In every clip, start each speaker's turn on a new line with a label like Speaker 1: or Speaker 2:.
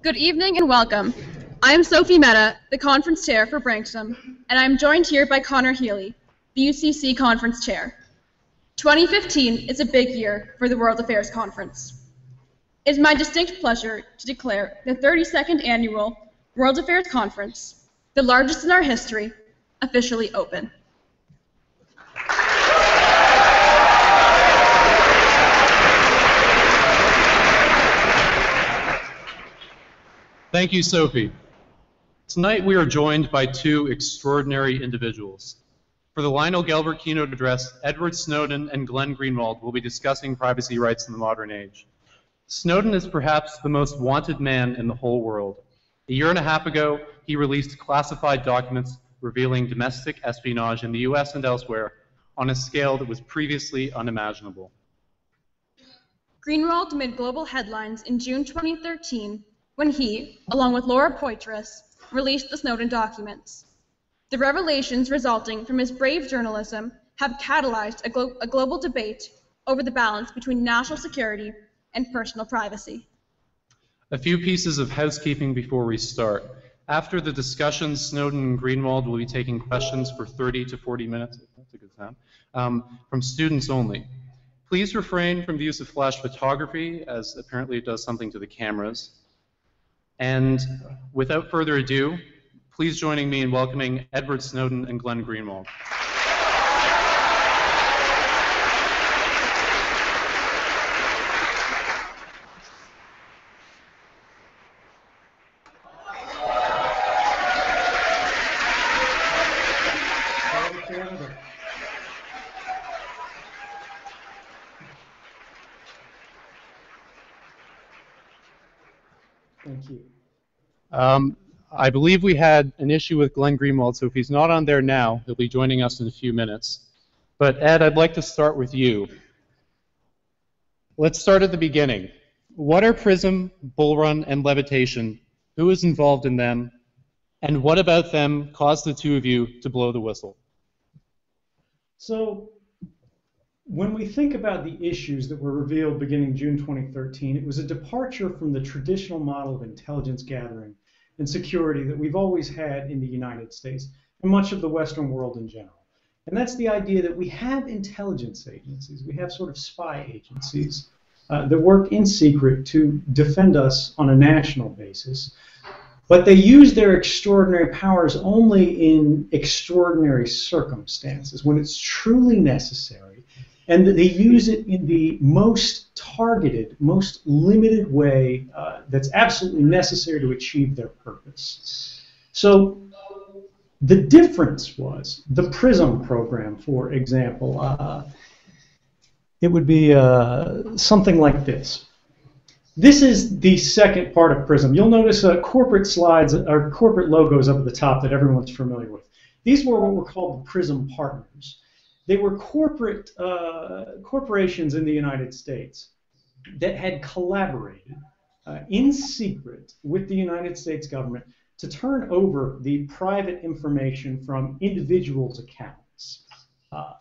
Speaker 1: Good evening and welcome. I am Sophie Mehta, the conference chair for Branksome, and I am joined here by Connor Healy, the UCC conference chair. 2015 is a big year for the World Affairs Conference. It is my distinct pleasure to declare the 32nd annual World Affairs Conference, the largest in our history, officially open.
Speaker 2: Thank you, Sophie. Tonight we are joined by two extraordinary individuals. For the Lionel Gelber keynote address, Edward Snowden and Glenn Greenwald will be discussing privacy rights in the modern age. Snowden is perhaps the most wanted man in the whole world. A year and a half ago, he released classified documents revealing domestic espionage in the US and elsewhere on a scale that was previously unimaginable.
Speaker 1: Greenwald made global headlines in June 2013 when he, along with Laura Poitras, released the Snowden documents. The revelations resulting from his brave journalism have catalyzed a, glo a global debate over the balance between national security and personal privacy.
Speaker 2: A few pieces of housekeeping before we start. After the discussion, Snowden and Greenwald will be taking questions for 30 to 40 minutes. That's a good sound. Um, from students only. Please refrain from the use of flash photography, as apparently it does something to the cameras. And without further ado, please join me in welcoming Edward Snowden and Glenn Greenwald.
Speaker 3: Thank you.
Speaker 2: Um, I believe we had an issue with Glenn Greenwald, so if he's not on there now, he'll be joining us in a few minutes. But Ed, I'd like to start with you. Let's start at the beginning. What are PRISM, Bull Run, and Levitation? Who is involved in them? And what about them caused the two of you to blow the whistle?
Speaker 3: So, when we think about the issues that were revealed beginning June 2013, it was a departure from the traditional model of intelligence gathering and security that we've always had in the United States and much of the Western world in general. And that's the idea that we have intelligence agencies, we have sort of spy agencies uh, that work in secret to defend us on a national basis. But they use their extraordinary powers only in extraordinary circumstances, when it's truly necessary and they use it in the most targeted, most limited way uh, that's absolutely necessary to achieve their purpose. So the difference was the PRISM program, for example. Uh, it would be uh, something like this. This is the second part of PRISM. You'll notice uh, corporate slides or corporate logos up at the top that everyone's familiar with. These were what were called the PRISM partners. They were corporate uh, corporations in the United States that had collaborated uh, in secret with the United States government to turn over the private information from individuals' accounts. Uh,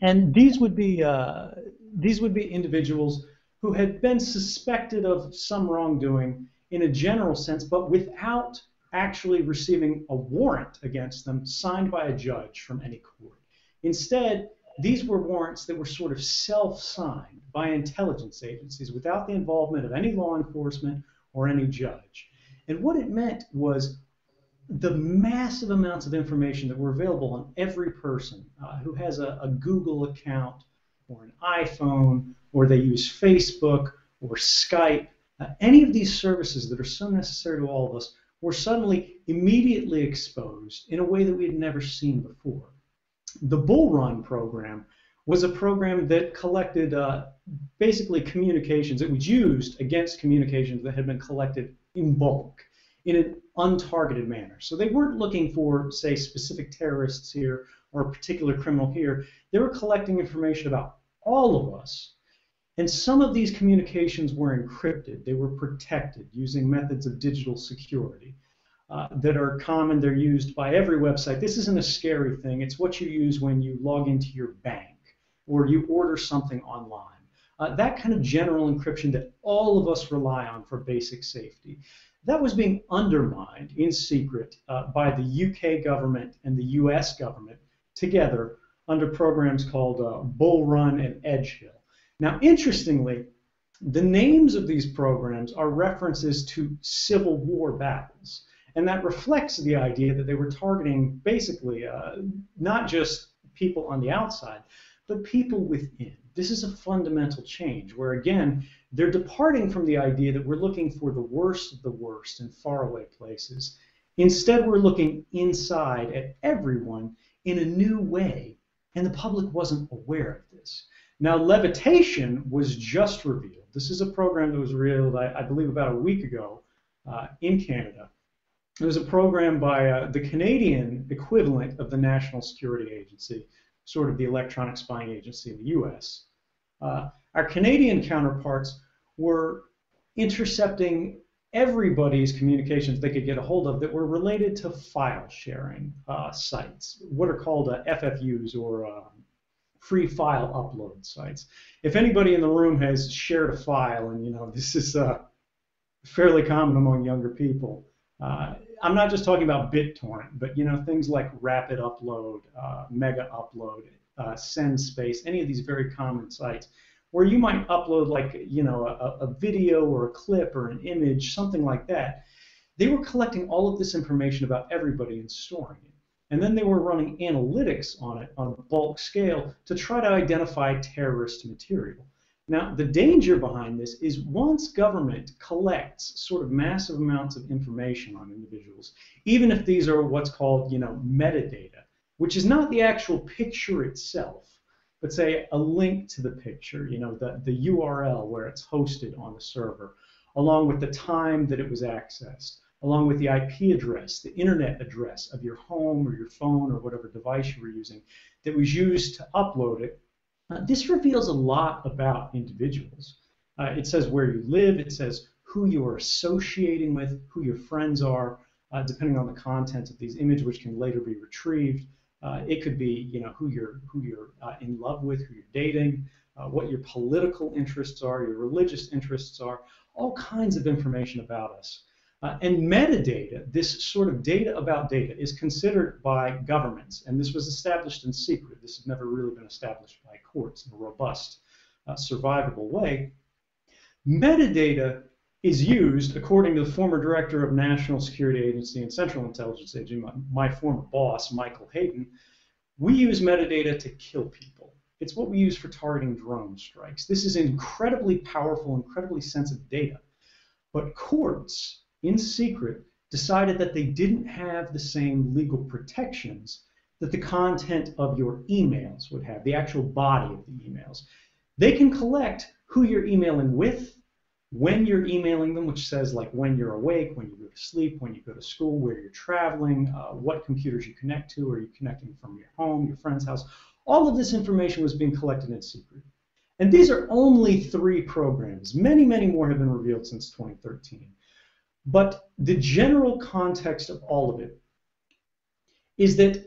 Speaker 3: and these would be uh, these would be individuals who had been suspected of some wrongdoing in a general sense, but without actually receiving a warrant against them signed by a judge from any court. Instead, these were warrants that were sort of self-signed by intelligence agencies without the involvement of any law enforcement or any judge. And what it meant was the massive amounts of information that were available on every person uh, who has a, a, Google account or an iPhone or they use Facebook or Skype. Uh, any of these services that are so necessary to all of us were suddenly immediately exposed in a way that we had never seen before. The Bull Run program was a program that collected uh, basically communications. It was used against communications that had been collected in bulk in an untargeted manner. So they weren't looking for, say, specific terrorists here or a particular criminal here. They were collecting information about all of us. And some of these communications were encrypted. They were protected using methods of digital security. Uh, that are common. They're used by every website. This isn't a scary thing. It's what you use when you log into your bank or you order something online. Uh, that kind of general encryption that all of us rely on for basic safety. that was being undermined in secret uh, by the UK government and the US government together under programs called uh, Bull Run and Edgehill. Now, interestingly, the names of these programs are references to Civil War battles. And that reflects the idea that they were targeting basically uh, not just people on the outside, but people within. This is a fundamental change where, again, they're departing from the idea that we're looking for the worst of the worst in faraway places. Instead, we're looking inside at everyone in a new way, and the public wasn't aware of this. Now, levitation was just revealed. This is a program that was revealed, I, I believe, about a week ago uh, in Canada. It was a program by uh, the Canadian equivalent of the National Security Agency, sort of the electronic spying agency in the US. Uh, our Canadian counterparts were intercepting everybody's communications they could get a hold of that were related to file sharing uh, sites, what are called uh, FFUs or uh, free file upload sites. If anybody in the room has shared a file, and you know this is uh, fairly common among younger people, uh, I'm not just talking about BitTorrent, but you know things like Rapid Upload, uh, Mega Upload, uh, SendSpace, any of these very common sites, where you might upload like you know a, a video or a clip or an image, something like that. They were collecting all of this information about everybody and storing it. And then they were running analytics on it on a bulk scale to try to identify terrorist material. Now, the danger behind this is once government collects sort of massive amounts of information on individuals, even if these are what's called, you know, metadata, which is not the actual picture itself, but say a link to the picture, you know, the, the URL where it's hosted on the server, along with the time that it was accessed, along with the IP address, the internet address of your home or your phone or whatever device you were using that was used to upload it uh, this reveals a lot about individuals. Uh, it says where you live, it says who you are associating with, who your friends are, uh, depending on the content of these images, which can later be retrieved. Uh, it could be, you know, who you're who you're uh, in love with, who you're dating, uh, what your political interests are, your religious interests are, all kinds of information about us. Uh, and metadata, this sort of data about data, is considered by governments, and this was established in secret. This has never really been established by courts in a robust, uh, survivable way. Metadata is used, according to the former director of National Security Agency and Central Intelligence Agency, my, my former boss, Michael Hayden. We use metadata to kill people. It's what we use for targeting drone strikes. This is incredibly powerful, incredibly sensitive data. But courts in secret, decided that they didn't have the same legal protections that the content of your emails would have, the actual body of the emails. They can collect who you're emailing with, when you're emailing them, which says like when you're awake, when you go to sleep, when you go to school, where you're traveling, uh, what computers you connect to, are you connecting from your home, your friend's house. All of this information was being collected in secret. And these are only three programs. Many, many more have been revealed since 2013. But the general context of all of it is that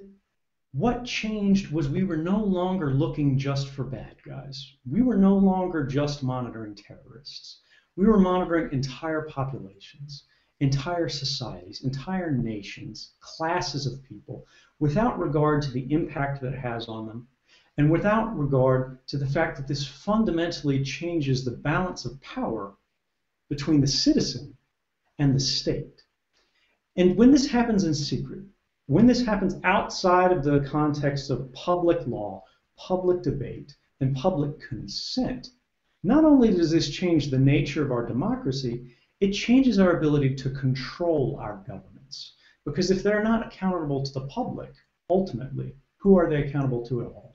Speaker 3: what changed was we were no longer looking just for bad guys. We were no longer just monitoring terrorists. We were monitoring entire populations, entire societies, entire nations, classes of people, without regard to the impact that it has on them, and without regard to the fact that this fundamentally changes the balance of power between the citizen and the state. And when this happens in secret, when this happens outside of the context of public law, public debate, and public consent, not only does this change the nature of our democracy, it changes our ability to control our governments. Because if they're not accountable to the public, ultimately, who are they accountable to at all?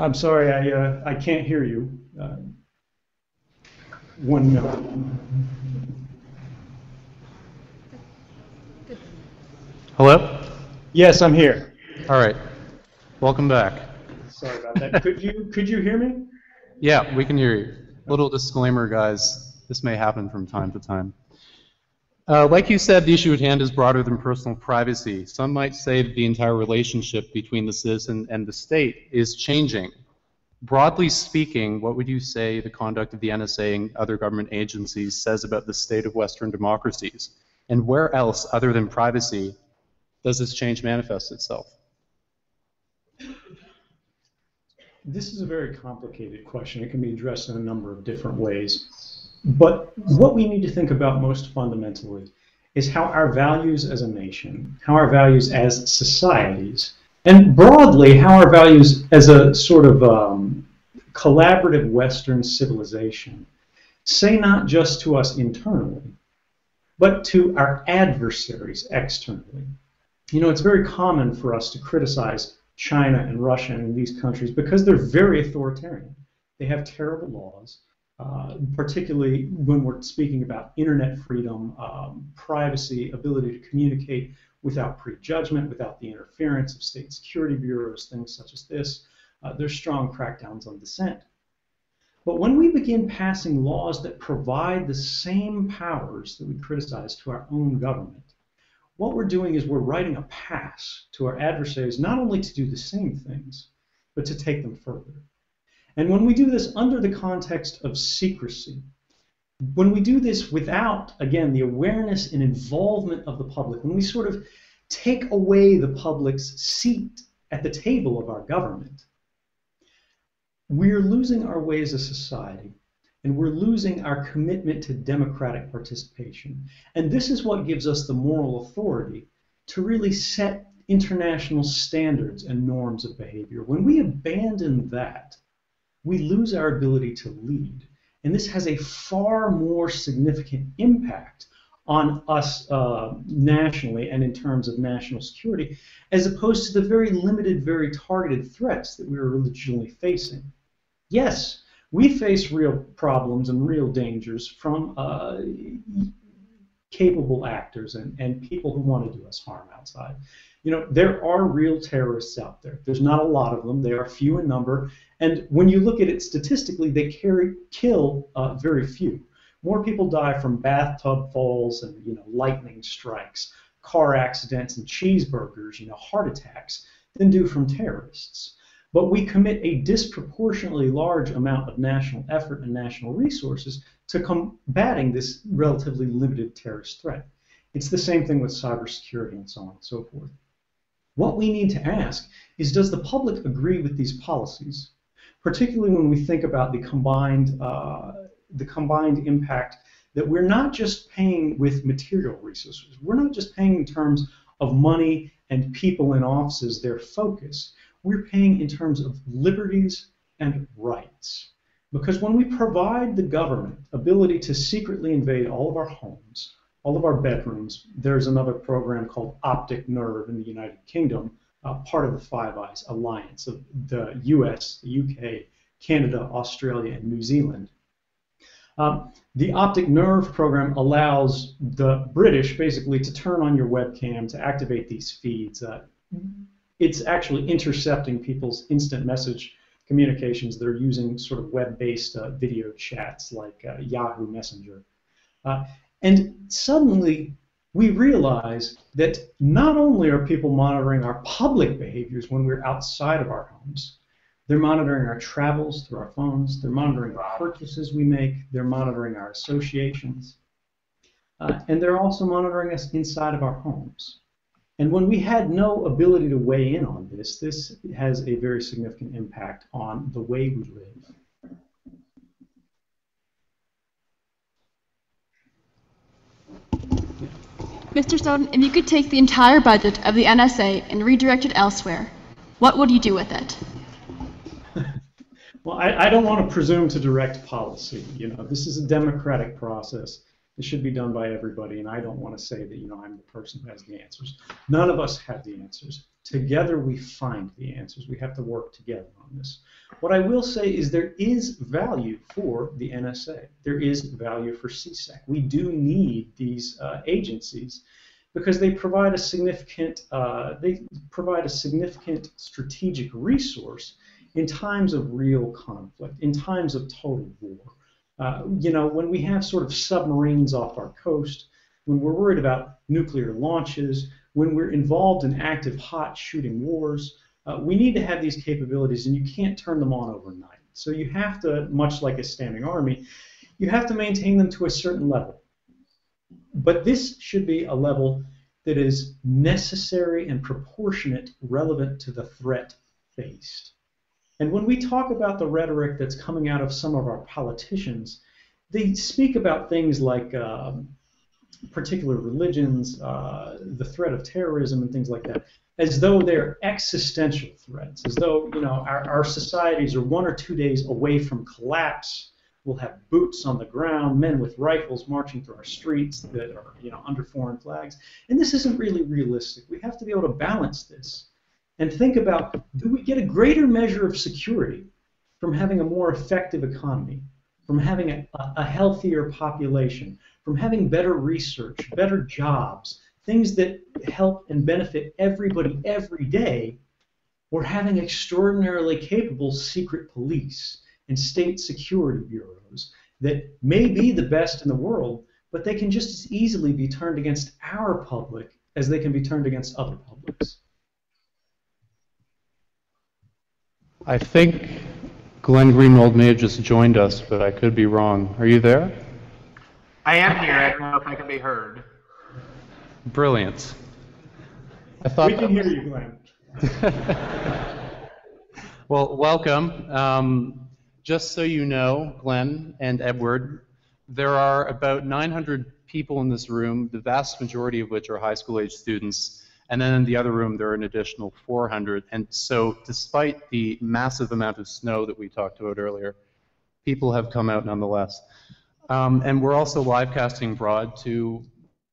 Speaker 3: I'm sorry, I, uh, I can't hear you. Uh, one minute.
Speaker 2: Hello?
Speaker 3: Yes, I'm here.
Speaker 2: All right. Welcome back.
Speaker 3: Sorry about that. could you could you hear me?
Speaker 2: Yeah, we can hear you. Little disclaimer, guys. This may happen from time to time. Uh, like you said, the issue at hand is broader than personal privacy. Some might say that the entire relationship between the citizen and the state is changing. Broadly speaking, what would you say the conduct of the NSA and other government agencies says about the state of Western democracies? And where else, other than privacy, does this change manifest itself?
Speaker 3: This is a very complicated question. It can be addressed in a number of different ways. But what we need to think about most fundamentally is how our values as a nation, how our values as societies, and broadly how our values as a sort of um, collaborative Western civilization say not just to us internally, but to our adversaries externally. You know, it's very common for us to criticize China and Russia and these countries because they're very authoritarian. They have terrible laws, uh, particularly when we're speaking about internet freedom, um, privacy, ability to communicate without prejudgment, without the interference of state security bureaus, things such as this. Uh, there's strong crackdowns on dissent. But when we begin passing laws that provide the same powers that we criticize to our own government, what we're doing is we're writing a pass to our adversaries not only to do the same things, but to take them further. And when we do this under the context of secrecy, when we do this without, again, the awareness and involvement of the public, when we sort of take away the public's seat at the table of our government, we're losing our way as a society and we're losing our commitment to democratic participation. And this is what gives us the moral authority to really set international standards and norms of behavior. When we abandon that, we lose our ability to lead. And this has a far more significant impact on us uh, nationally and in terms of national security, as opposed to the very limited, very targeted threats that we were originally facing. Yes, we face real problems and real dangers from uh, capable actors and, and people who want to do us harm outside. You know, there are real terrorists out there. There's not a lot of them. They are few in number. And when you look at it statistically, they carry, kill uh, very few. More people die from bathtub falls and, you know, lightning strikes, car accidents and cheeseburgers, you know, heart attacks, than do from terrorists but we commit a disproportionately large amount of national effort and national resources to combating this relatively limited terrorist threat. It's the same thing with cybersecurity and so on and so forth. What we need to ask is does the public agree with these policies, particularly when we think about the combined, uh, the combined impact that we're not just paying with material resources, we're not just paying in terms of money and people in offices, their focus. We're paying in terms of liberties and rights. Because when we provide the government ability to secretly invade all of our homes, all of our bedrooms, there's another program called Optic Nerve in the United Kingdom, uh, part of the Five Eyes Alliance of the US, the UK, Canada, Australia, and New Zealand. Um, the optic nerve program allows the British basically to turn on your webcam to activate these feeds. Uh, it's actually intercepting people's instant message communications They're using sort of web-based uh, video chats like uh, Yahoo Messenger. Uh, and suddenly we realize that not only are people monitoring our public behaviors when we're outside of our homes, they're monitoring our travels through our phones, they're monitoring the purchases we make, they're monitoring our associations, uh, and they're also monitoring us inside of our homes. And when we had no ability to weigh in on this, this has a very significant impact on the way we live.
Speaker 1: Mr. Snowden, if you could take the entire budget of the NSA and redirect it elsewhere, what would you do with it?
Speaker 3: well, I, I, don't want to presume to direct policy. You know, this is a democratic process. It should be done by everybody, and I don't want to say that you know I'm the person who has the answers. None of us have the answers. Together we find the answers. We have to work together on this. What I will say is there is value for the NSA. There is value for CSEC. We do need these uh, agencies because they provide a significant uh, they provide a significant strategic resource in times of real conflict, in times of total war. Uh, you know, when we have sort of submarines off our coast, when we're worried about nuclear launches, when we're involved in active hot shooting wars, uh, we need to have these capabilities, and you can't turn them on overnight. So you have to, much like a standing army, you have to maintain them to a certain level. But this should be a level that is necessary and proportionate relevant to the threat faced. And when we talk about the rhetoric that's coming out of some of our politicians, they speak about things like uh, particular religions, uh, the threat of terrorism, and things like that, as though they're existential threats, as though you know our, our societies are one or two days away from collapse. We'll have boots on the ground, men with rifles marching through our streets that are you know under foreign flags, and this isn't really realistic. We have to be able to balance this and think about do we get a greater measure of security from having a more effective economy, from having a, a healthier population, from having better research, better jobs, things that help and benefit everybody every day, or having extraordinarily capable secret police and state security bureaus that may be the best in the world, but they can just as easily be turned against our public as they can be turned against other publics.
Speaker 2: I think Glenn Greenwald may have just joined us, but I could be wrong. Are you there?
Speaker 4: I am here. I don't know if I can be heard.
Speaker 2: Brilliant. I thought
Speaker 3: we can hear you, Glenn.
Speaker 2: well, welcome. Um, just so you know, Glenn and Edward, there are about 900 people in this room, the vast majority of which are high school age students and then in the other room, there are an additional 400. And so, despite the massive amount of snow that we talked about earlier, people have come out nonetheless. Um, and we're also live casting broad to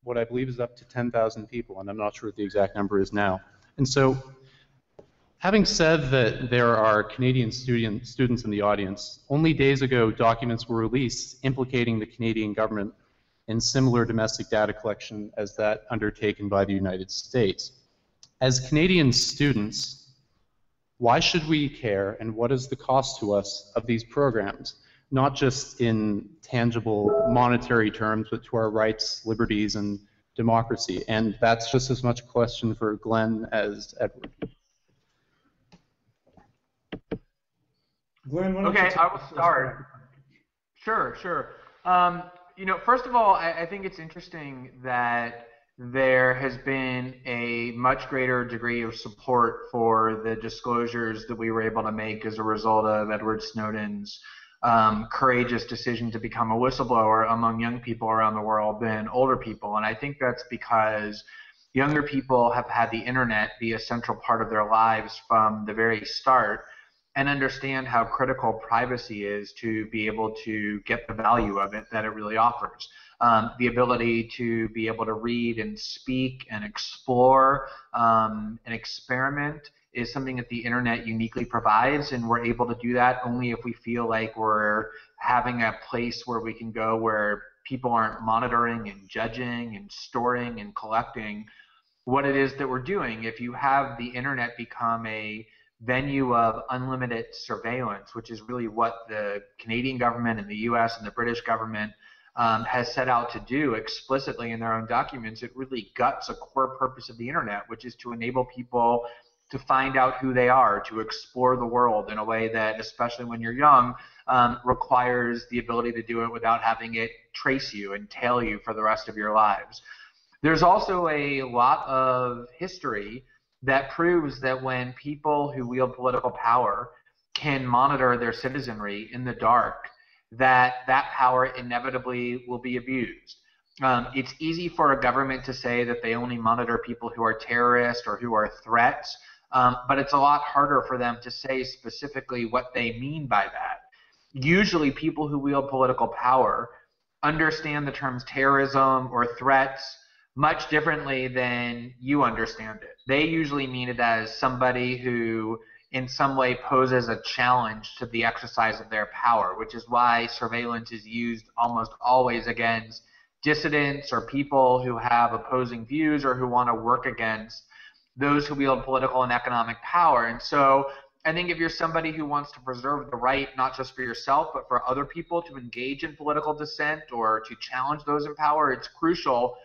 Speaker 2: what I believe is up to 10,000 people, and I'm not sure what the exact number is now. And so, having said that there are Canadian student, students in the audience, only days ago documents were released implicating the Canadian government in similar domestic data collection as that undertaken by the United States. As Canadian students, why should we care and what is the cost to us of these programs? Not just in tangible monetary terms, but to our rights, liberties, and democracy. And that's just as much a question for Glenn as Edward.
Speaker 3: Glenn,
Speaker 4: okay, I will start. Sure, sure. Um, you know, first of all, I, I think it's interesting that there has been a much greater degree of support for the disclosures that we were able to make as a result of Edward Snowden's um, courageous decision to become a whistleblower among young people around the world than older people. And I think that's because younger people have had the internet be a central part of their lives from the very start and understand how critical privacy is to be able to get the value of it that it really offers. Um, the ability to be able to read and speak and explore um, and experiment is something that the internet uniquely provides, and we're able to do that only if we feel like we're having a place where we can go where people aren't monitoring and judging and storing and collecting what it is that we're doing. If you have the internet become a venue of unlimited surveillance, which is really what the Canadian government and the US and the British government um, has set out to do explicitly in their own documents, it really guts a core purpose of the internet, which is to enable people to find out who they are, to explore the world in a way that, especially when you're young, um, requires the ability to do it without having it trace you and tail you for the rest of your lives. There's also a lot of history that proves that when people who wield political power can monitor their citizenry in the dark, that that power inevitably will be abused. Um, it's easy for a government to say that they only monitor people who are terrorists or who are threats, um, but it's a lot harder for them to say specifically what they mean by that. Usually, people who wield political power understand the terms terrorism or threats much differently than you understand it. They usually mean it as somebody who, in some way, poses a challenge to the exercise of their power, which is why surveillance is used almost always against dissidents or people who have opposing views or who want to work against those who wield political and economic power. And so I think if you're somebody who wants to preserve the right, not just for yourself, but for other people to engage in political dissent or to challenge those in power, it's crucial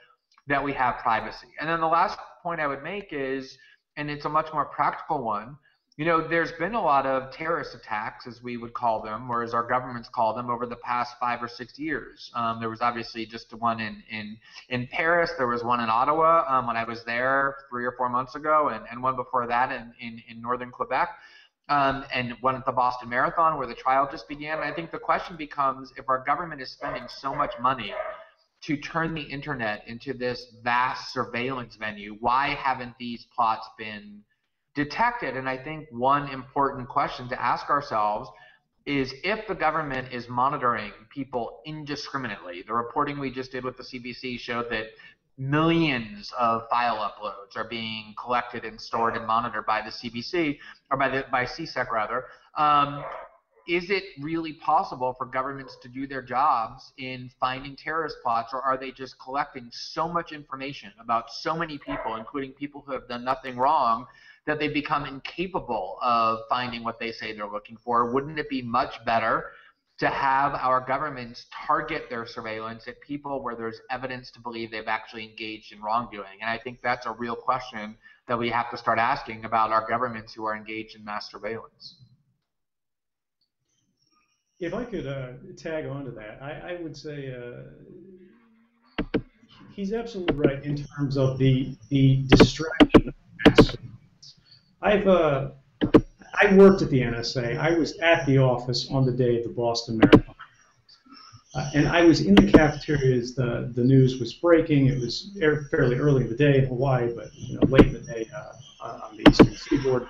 Speaker 4: that we have privacy. And then the last point I would make is, and it's a much more practical one, you know, there's been a lot of terrorist attacks, as we would call them, or as our governments call them, over the past five or six years. Um, there was obviously just one in, in, in Paris. There was one in Ottawa um, when I was there three or four months ago, and, and one before that in, in, in northern Quebec, um, and one at the Boston Marathon where the trial just began. I think the question becomes if our government is spending so much money to turn the internet into this vast surveillance venue, why haven't these plots been detected? And I think one important question to ask ourselves is if the government is monitoring people indiscriminately, the reporting we just did with the CBC showed that millions of file uploads are being collected and stored and monitored by the CBC or by the by CSEC rather. Um, is it really possible for governments to do their jobs in finding terrorist plots, or are they just collecting so much information about so many people, including people who have done nothing wrong, that they become incapable of finding what they say they're looking for? Wouldn't it be much better to have our governments target their surveillance at people where there's evidence to believe they've actually engaged in wrongdoing? And I think that's a real question that we have to start asking about our governments who are engaged in mass surveillance.
Speaker 3: If I could uh, tag on to that, I, I would say uh, he's absolutely right in terms of the the distraction. I've uh, I worked at the NSA. I was at the office on the day of the Boston Marathon. Uh, and I was in the cafeteria as the, the news was breaking. It was fairly early in the day in Hawaii, but you know, late in the day uh, on the eastern seaboard.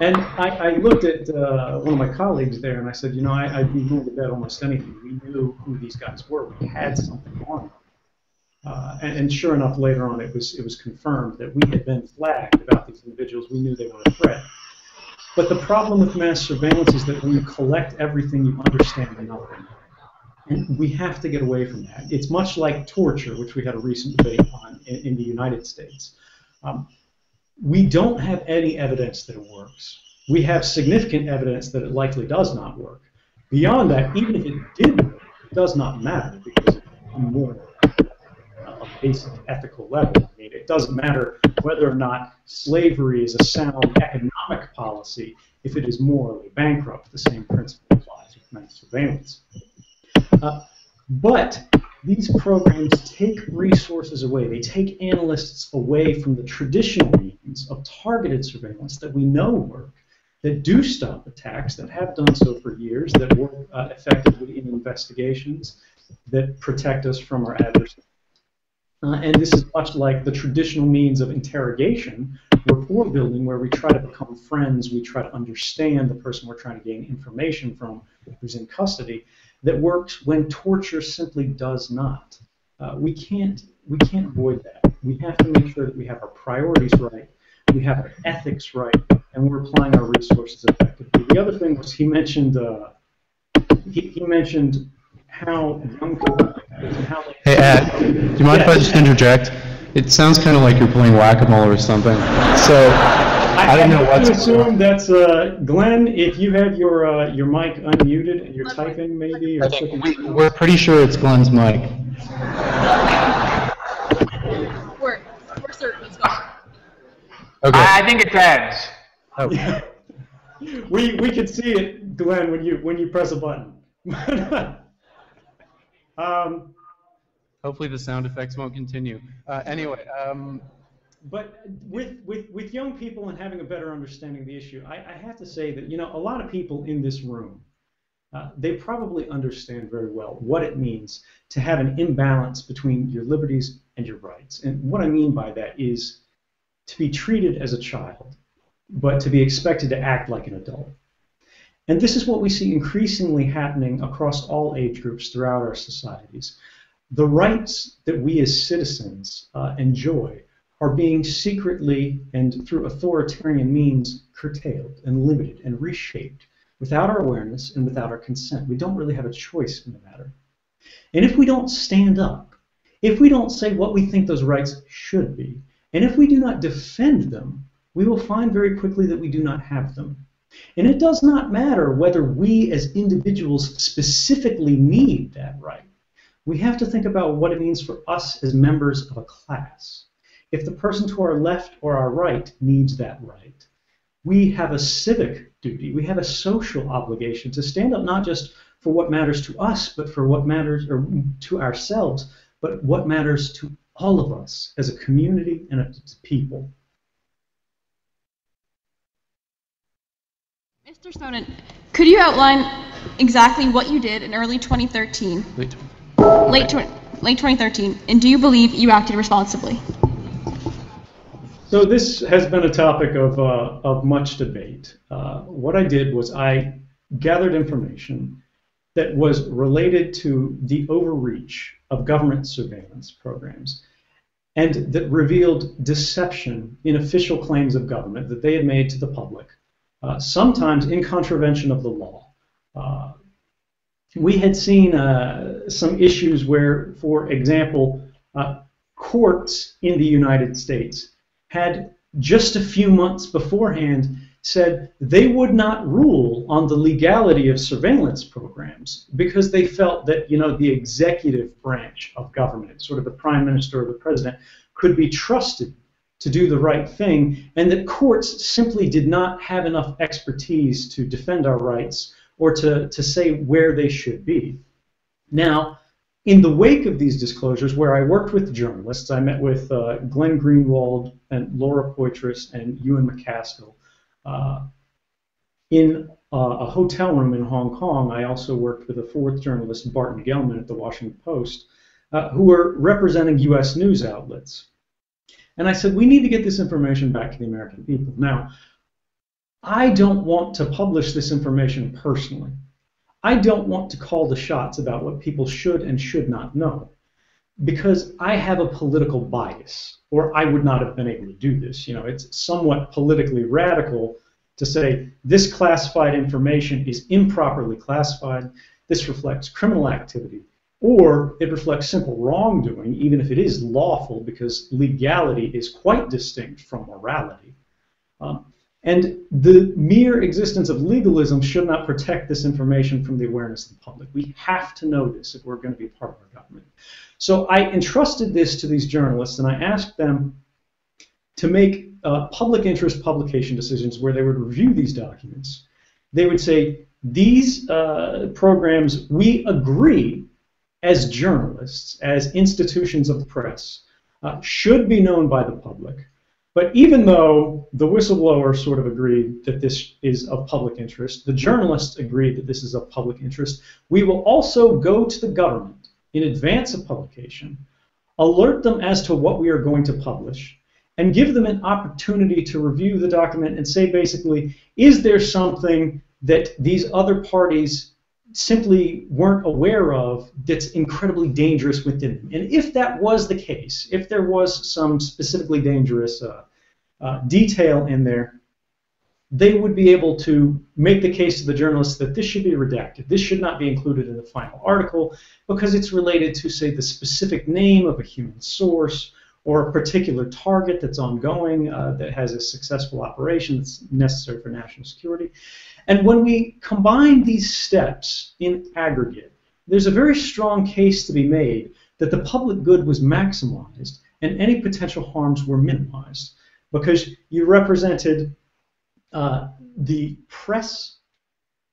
Speaker 3: And I, I looked at uh, one of my colleagues there, and I said, you know, I, I'd be willing to bet almost anything. We knew who these guys were. We had something on them. Uh, and, and, sure enough, later on, it was it was confirmed that we had been flagged about these individuals. We knew they were a threat. But the problem with mass surveillance is that when you collect everything, you understand nothing. And we have to get away from that. It's much like torture, which we had a recent debate on in, in the United States. Um, we don't have any evidence that it works. We have significant evidence that it likely does not work. Beyond that, even if it did work, it does not matter because it's more basic ethical level. I mean, it doesn't matter whether or not slavery is a sound economic policy if it is morally bankrupt. The same principle applies with mass surveillance. Uh, but these programs take resources away. They take analysts away from the traditional means of targeted surveillance that we know work, that do stop attacks, that have done so for years, that work uh, effectively in investigations, that protect us from our adversaries. Uh, and this is much like the traditional means of interrogation, rapport building, where we try to become friends, we try to understand the person we're trying to gain information from who's in custody that works when torture simply does not. Uh, we can't we can't avoid that. We have to make sure that we have our priorities right, we have our ethics right, and we're applying our resources effectively. The other thing was he mentioned uh, he, he mentioned how young people
Speaker 5: Hey Ed, do you mind yeah. if I just interject? It sounds kind of like you're playing whack-a-mole or something. So I,
Speaker 3: I don't know what to assume that's uh, Glenn. If you have your uh, your mic unmuted and you're typing, maybe.
Speaker 5: Or I think we, we're pretty sure it's Glenn's mic.
Speaker 1: We're we're certain it's gone.
Speaker 4: Okay. I, I think it's Ed's.
Speaker 3: Oh. Yeah. we we can see it, Glenn, when you when you press a button.
Speaker 2: um, Hopefully the sound effects won't continue. Uh, anyway. Um,
Speaker 3: but with, with, with young people and having a better understanding of the issue, I, I have to say that, you know, a lot of people in this room, uh, they probably understand very well what it means to have an imbalance between your liberties and your rights. And what I mean by that is to be treated as a child, but to be expected to act like an adult. And this is what we see increasingly happening across all age groups throughout our societies. The rights that we as citizens uh, enjoy are being secretly and through authoritarian means curtailed and limited and reshaped without our awareness and without our consent. We don't really have a choice in the matter. And if we don't stand up, if we don't say what we think those rights should be, and if we do not defend them, we will find very quickly that we do not have them. And it does not matter whether we as individuals specifically need that right. We have to think about what it means for us as members of a class. If the person to our left or our right needs that right, we have a civic duty, we have a social obligation to stand up not just for what matters to us, but for what matters or to ourselves, but what matters to all of us as a community and as people.
Speaker 1: Mr. Snowden, could you outline exactly what you did in early 2013?
Speaker 2: Late.
Speaker 1: Late, tw- late 2013, and do you believe you acted responsibly?
Speaker 3: So this has been a topic of, uh, of much debate. Uh, what I did was I gathered information that was related to the overreach of government surveillance programs and that revealed deception in official claims of government that they had made to the public, uh, sometimes in contravention of the law. Uh, we had seen uh, some issues where, for example, uh, courts in the United States had just a few months beforehand said they would not rule on the legality of surveillance programs because they felt that you know the executive branch of government, sort of the prime minister or the president, could be trusted to do the right thing, and that courts simply did not have enough expertise to defend our rights or to, to say where they should be. Now, in the wake of these disclosures, where I worked with journalists, I met with uh, Glenn Greenwald and Laura Poitras and Ewan MacAskill. Uh, in uh, a hotel room in Hong Kong, I also worked with a fourth journalist, Barton Gellman, at the Washington Post, uh, who were representing U.S. news outlets. And I said, we need to get this information back to the American people. Now, I don't want to publish this information personally. I don't want to call the shots about what people should and should not know because I have a political bias, or I would not have been able to do this. You know, it's somewhat politically radical to say this classified information is improperly classified, this reflects criminal activity, or it reflects simple wrongdoing, even if it is lawful, because legality is quite distinct from morality. Um, and the mere existence of legalism should not protect this information from the awareness of the public. We have to know this if we're going to be part of our government. So I entrusted this to these journalists, and I asked them to make uh, public interest publication decisions where they would review these documents. They would say, these uh, programs, we agree as journalists, as institutions of the press, uh, should be known by the public. But even though the whistleblower sort of agreed that this is of public interest, the journalists agreed that this is of public interest, we will also go to the government in advance of publication, alert them as to what we are going to publish, and give them an opportunity to review the document and say basically, is there something that these other parties simply weren't aware of that's incredibly dangerous within them. And if that was the case, if there was some specifically dangerous uh, uh, detail in there, they would be able to make the case to the journalists that this should be redacted. This should not be included in the final article because it's related to, say, the specific name of a human source or a particular target that's ongoing, uh, that has a successful operation that's necessary for national security. And when we combine these steps in aggregate, there's a very strong case to be made that the public good was maximized and any potential harms were minimized because you represented uh, the press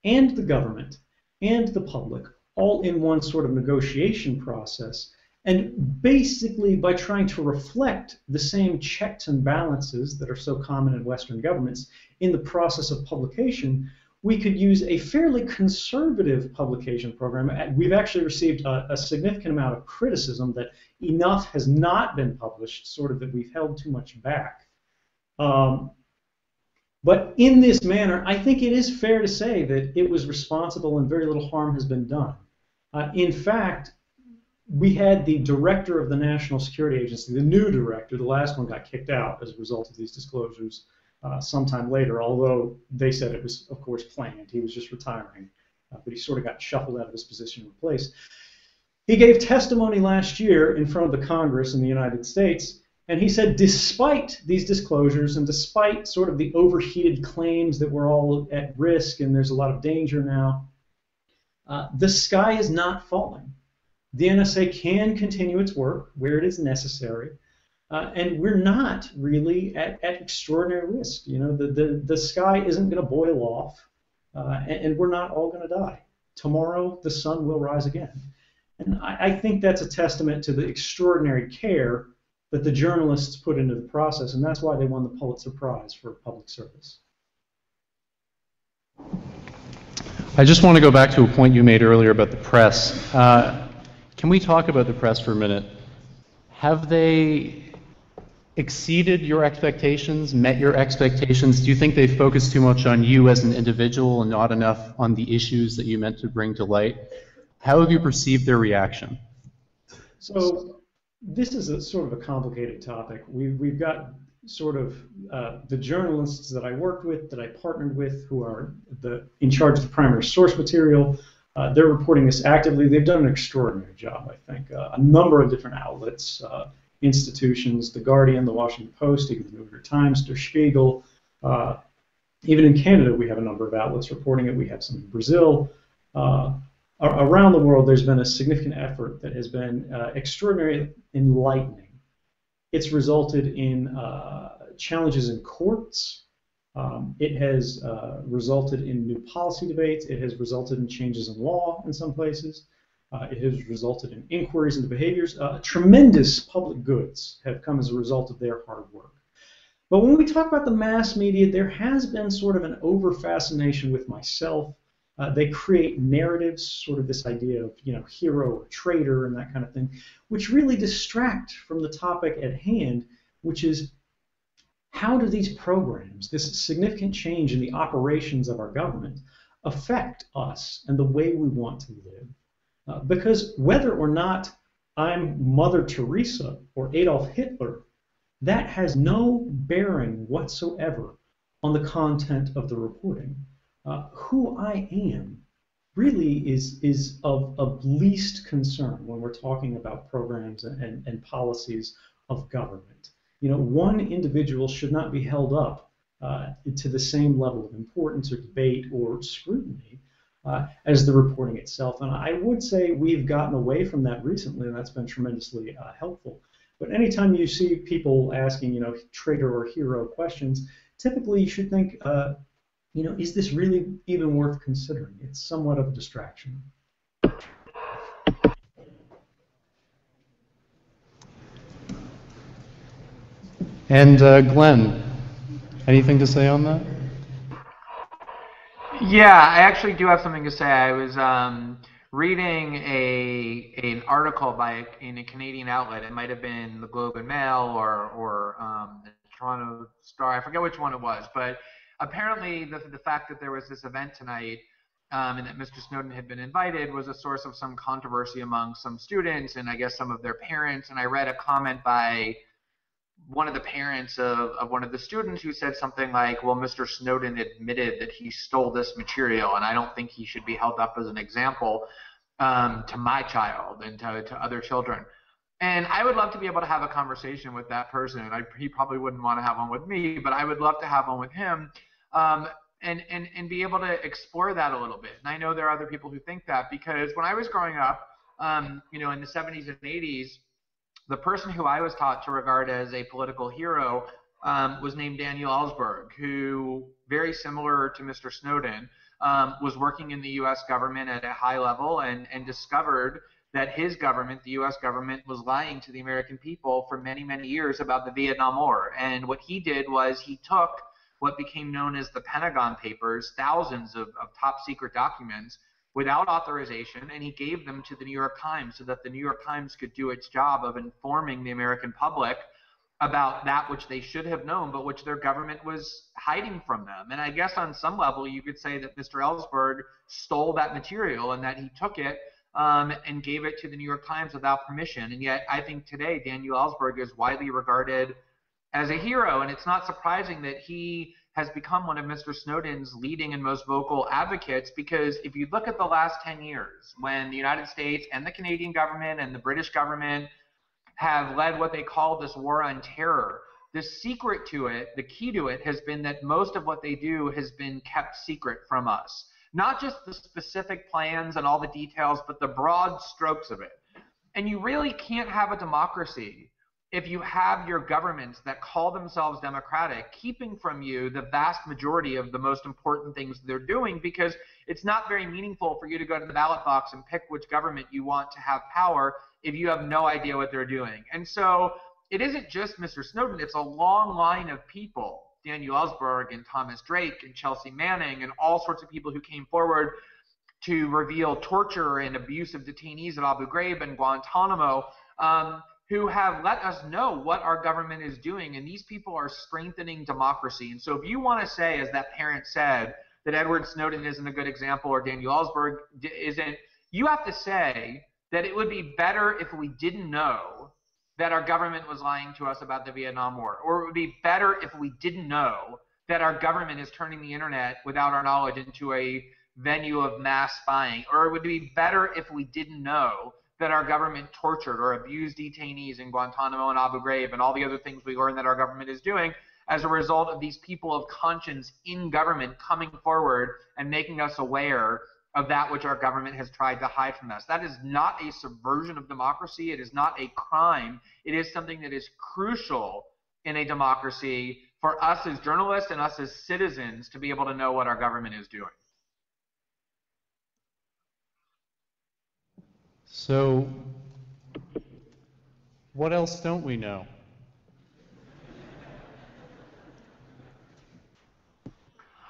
Speaker 3: and the government and the public all in one sort of negotiation process. And basically, by trying to reflect the same checks and balances that are so common in Western governments in the process of publication, we could use a fairly conservative publication program. We've actually received a, a, significant amount of criticism that enough has not been published, sort of that we've held too much back. Um, but in this manner, I think it is fair to say that it was responsible and very little harm has been done. Uh, in fact, we had the director of the National Security Agency, the new director, the last one got kicked out as a result of these disclosures uh, sometime later, although they said it was, of course, planned. He was just retiring, uh, but he sort of got shuffled out of his position and replaced. He gave testimony last year in front of the Congress in the United States, and he said, despite these disclosures and despite sort of the overheated claims that we're all at risk and there's a lot of danger now, uh, the sky is not falling. The NSA can continue its work where it is necessary, uh, and we're not really at, at extraordinary risk. You know, the, the, the sky isn't going to boil off, uh, and, and, we're not all going to die. Tomorrow, the sun will rise again. And I, I think that's a testament to the extraordinary care that the journalists put into the process, and that's why they won the Pulitzer Prize for public service.
Speaker 5: I just want to go back to a point you made earlier about the press. Uh, can we talk about the press for a minute? Have they exceeded your expectations, met your expectations? Do you think they focused too much on you as an individual and not enough on the issues that you meant to bring to light? How have you perceived their reaction?
Speaker 3: So this is a sort of a complicated topic. We, we've got sort of uh, the journalists that I worked with, that I partnered with, who are the in charge of the primary source material. Uh, they're reporting this actively. They've done an extraordinary job, I think. Uh, a number of different outlets, uh, institutions, The Guardian, The Washington Post, even the New York Times, Der Spiegel. Uh, even in Canada, we have a number of outlets reporting it. We have some in Brazil. Uh, around the world, there's been a significant effort that has been uh, extraordinarily enlightening. It's resulted in uh, challenges in courts. Um, it has uh, resulted in new policy debates. It has resulted in changes in law in some places. Uh, it has resulted in inquiries into behaviors. Uh, tremendous public goods have come as a result of their hard work. But when we talk about the mass media, there has been sort of an over fascination with myself uh, they create narratives, sort of this idea of you know hero or traitor and that kind of thing, which really distract from the topic at hand, which is how do these programs, this significant change in the operations of our government, affect us and the way we want to live? Uh, because whether or not I'm Mother Teresa or Adolf Hitler, that has no bearing whatsoever on the content of the reporting uh, who I am really is is of, of least concern when we're talking about programs and, and, policies of government. You know, one individual should not be held up uh, to the same level of importance or debate or scrutiny uh, as the reporting itself. And I would say we've gotten away from that recently, and that's been tremendously uh, helpful. But anytime you see people asking, you know, traitor or hero questions, typically you should think, uh, you know, is this really even worth considering? It's somewhat of a distraction.
Speaker 5: And uh, Glenn, anything to say on that?
Speaker 4: Yeah, I actually do have something to say. I was um, reading a an article by in a Canadian outlet. It might have been the Globe and Mail or or um, the Toronto Star. I forget which one it was, but apparently the, the fact that there was this event tonight um, and that Mr. Snowden had been invited was a source of some controversy among some students and I guess some of their parents. And I read a comment by one of the parents of, of one of the students who said something like, well, Mr. Snowden admitted that he stole this material, and I don't think he should be held up as an example um, to my child and to, to other children. And I would love to be able to have a conversation with that person. I, he probably wouldn't want to have one with me, but I would love to have one with him um, and, and, and be able to explore that a little bit. And I know there are other people who think that because when I was growing up, um, you know, in the 70s and 80s, the person who I was taught to regard as a political hero um, was named Daniel Ellsberg, who, very similar to Mr. Snowden, um, was working in the U.S. government at a high level and, and discovered that his government, the U.S. government, was lying to the American people for many, many years about the Vietnam War. And what he did was he took what became known as the Pentagon Papers, thousands of, of top secret documents without authorization, and he gave them to the New York Times so that the New York Times could do its job of informing the American public about that which they should have known, but which their government was hiding from them. And I guess on some level, you could say that Mr. Ellsberg stole that material and that he took it um, and gave it to the New York Times without permission. And yet, I think today Daniel Ellsberg is widely regarded as a hero. And it's not surprising that he has become one of Mr. Snowden's leading and most vocal advocates because if you look at the last 10 years, when the United States and the Canadian government and the British government have led what they call this war on terror, the secret to it, the key to it, has been that most of what they do has been kept secret from us. Not just the specific plans and all the details, but the broad strokes of it. and you really can't have a democracy if you have your governments that call themselves democratic keeping from you the vast majority of the most important things they're doing because it's not very meaningful for you to go to the ballot box and pick which government you want to have power if you have no idea what they're doing. And so it isn't just Mr. Snowden, it's a long line of people, Daniel Ellsberg and Thomas Drake and Chelsea Manning and all sorts of people who came forward to reveal torture and abuse of detainees at Abu Ghraib and Guantanamo. Um, who have let us know what our government is doing, and these people are strengthening democracy. And so, if you want to say, as that parent said, that Edward Snowden isn't a good example or Daniel Ellsberg isn't, you have to say that it would be better if we didn't know that our government was lying to us about the Vietnam War, or it would be better if we didn't know that our government is turning the internet without our knowledge into a venue of mass spying, or it would be better if we didn't know that our government tortured or abused detainees in Guantanamo and Abu Ghraib and all the other things we learned that our government is doing as a result of these people of conscience in government coming forward and making us aware of that which our government has tried to hide from us. That is not a subversion of democracy. It is not a crime. It is something that is crucial in a democracy for us as journalists and us as citizens to be able to know what our government is doing.
Speaker 5: So, what else don't we know?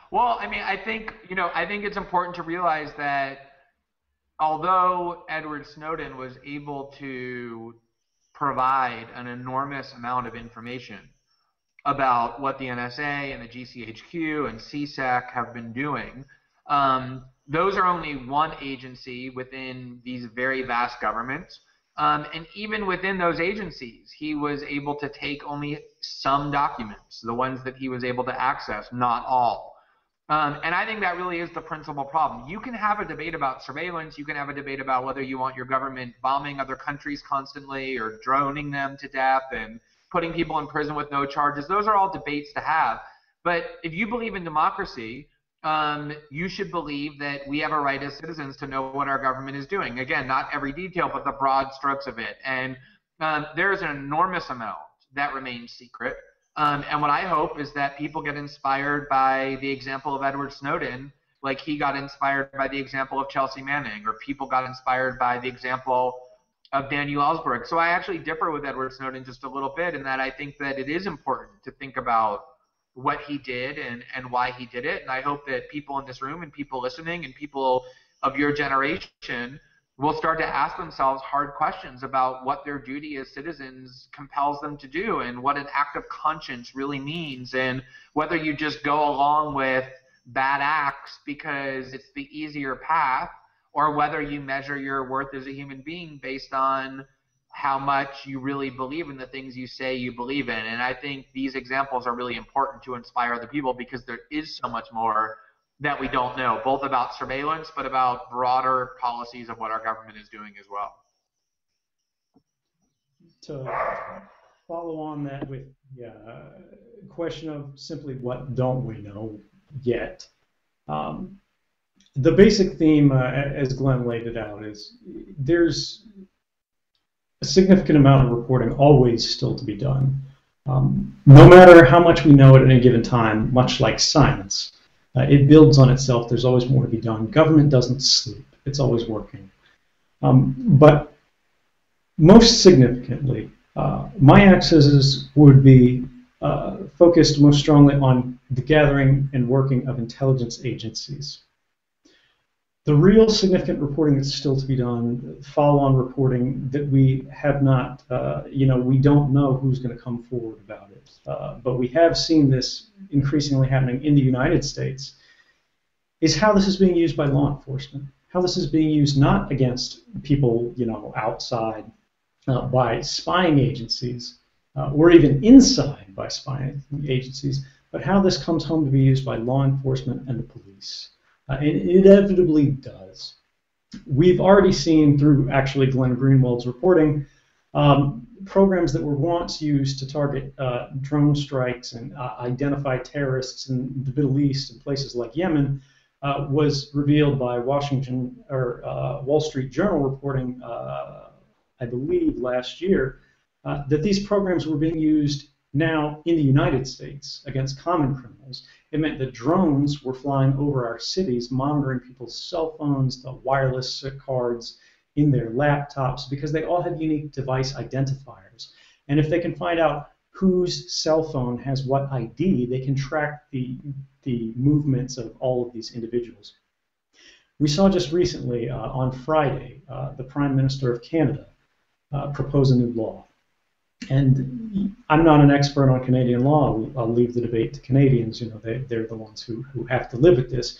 Speaker 4: Well, I mean, I think, you know, I think it's important to realize that although Edward Snowden was able to provide an enormous amount of information about what the NSA and the GCHQ and CSEC have been doing, um, those are only one agency within these very vast governments. Um, and even within those agencies, he was able to take only some documents, the ones that he was able to access, not all. Um, and I think that really is the principal problem. You can have a debate about surveillance. You can have a debate about whether you want your government bombing other countries constantly or droning them to death and putting people in prison with no charges. Those are all debates to have. But if you believe in democracy, um, you should believe that we have a right as citizens to know what our government is doing. Again, not every detail, but the broad strokes of it. And um, there is an enormous amount that remains secret. Um, and what I hope is that people get inspired by the example of Edward Snowden, like he got inspired by the example of Chelsea Manning, or people got inspired by the example of Daniel Ellsberg. So I actually differ with Edward Snowden just a little bit in that I think that it is important to think about what he did and, and why he did it. And I hope that people in this room and people listening and people of your generation will start to ask themselves hard questions about what their duty as citizens compels them to do and what an act of conscience really means and whether you just go along with bad acts because it's the easier path or whether you measure your worth as a human being based on how much you really believe in the things you say you believe in. And I think these examples are really important to inspire other people because there is so much more that we don't know, both about surveillance, but about broader policies of what our government is doing as well.
Speaker 3: To follow on that with yeah, question of simply what don't we know yet. Um, the basic theme, uh, as Glenn laid it out, is there's a significant amount of reporting always still to be done. Um, no matter how much we know at any given time, much like science, uh, it builds on itself. There's always more to be done. Government doesn't sleep. It's always working. Um, but most significantly, uh, my accesses would be uh, focused most strongly on the gathering and working of intelligence agencies. The real significant reporting that's still to be done, follow-on reporting that we have not, uh, you know, we don't know who's going to come forward about it. Uh, but we have seen this increasingly happening in the United States, is how this is being used by law enforcement. How this is being used not against people, you know, outside uh, by spying agencies, uh, or even inside by spying agencies, but how this comes home to be used by law enforcement and the police. Uh, it inevitably does. We've already seen through actually Glenn Greenwald's reporting um, programs that were once used to target uh, drone strikes and uh, identify terrorists in the Middle East and places like Yemen uh, was revealed by Washington or uh, Wall Street Journal reporting uh, I believe, last year, uh, that these programs were being used now in the United States against common criminals. It meant that drones were flying over our cities, monitoring people's cell phones, the wireless cards in their laptops, because they all have unique device identifiers. And if they can find out whose cell phone has what ID, they can track the, the movements of all of these individuals. We saw just recently, uh, on Friday, uh, the Prime Minister of Canada uh, propose a new law. And I'm not an expert on Canadian law. I'll leave the debate to Canadians. You know, they, they're the ones who, who have to live with this.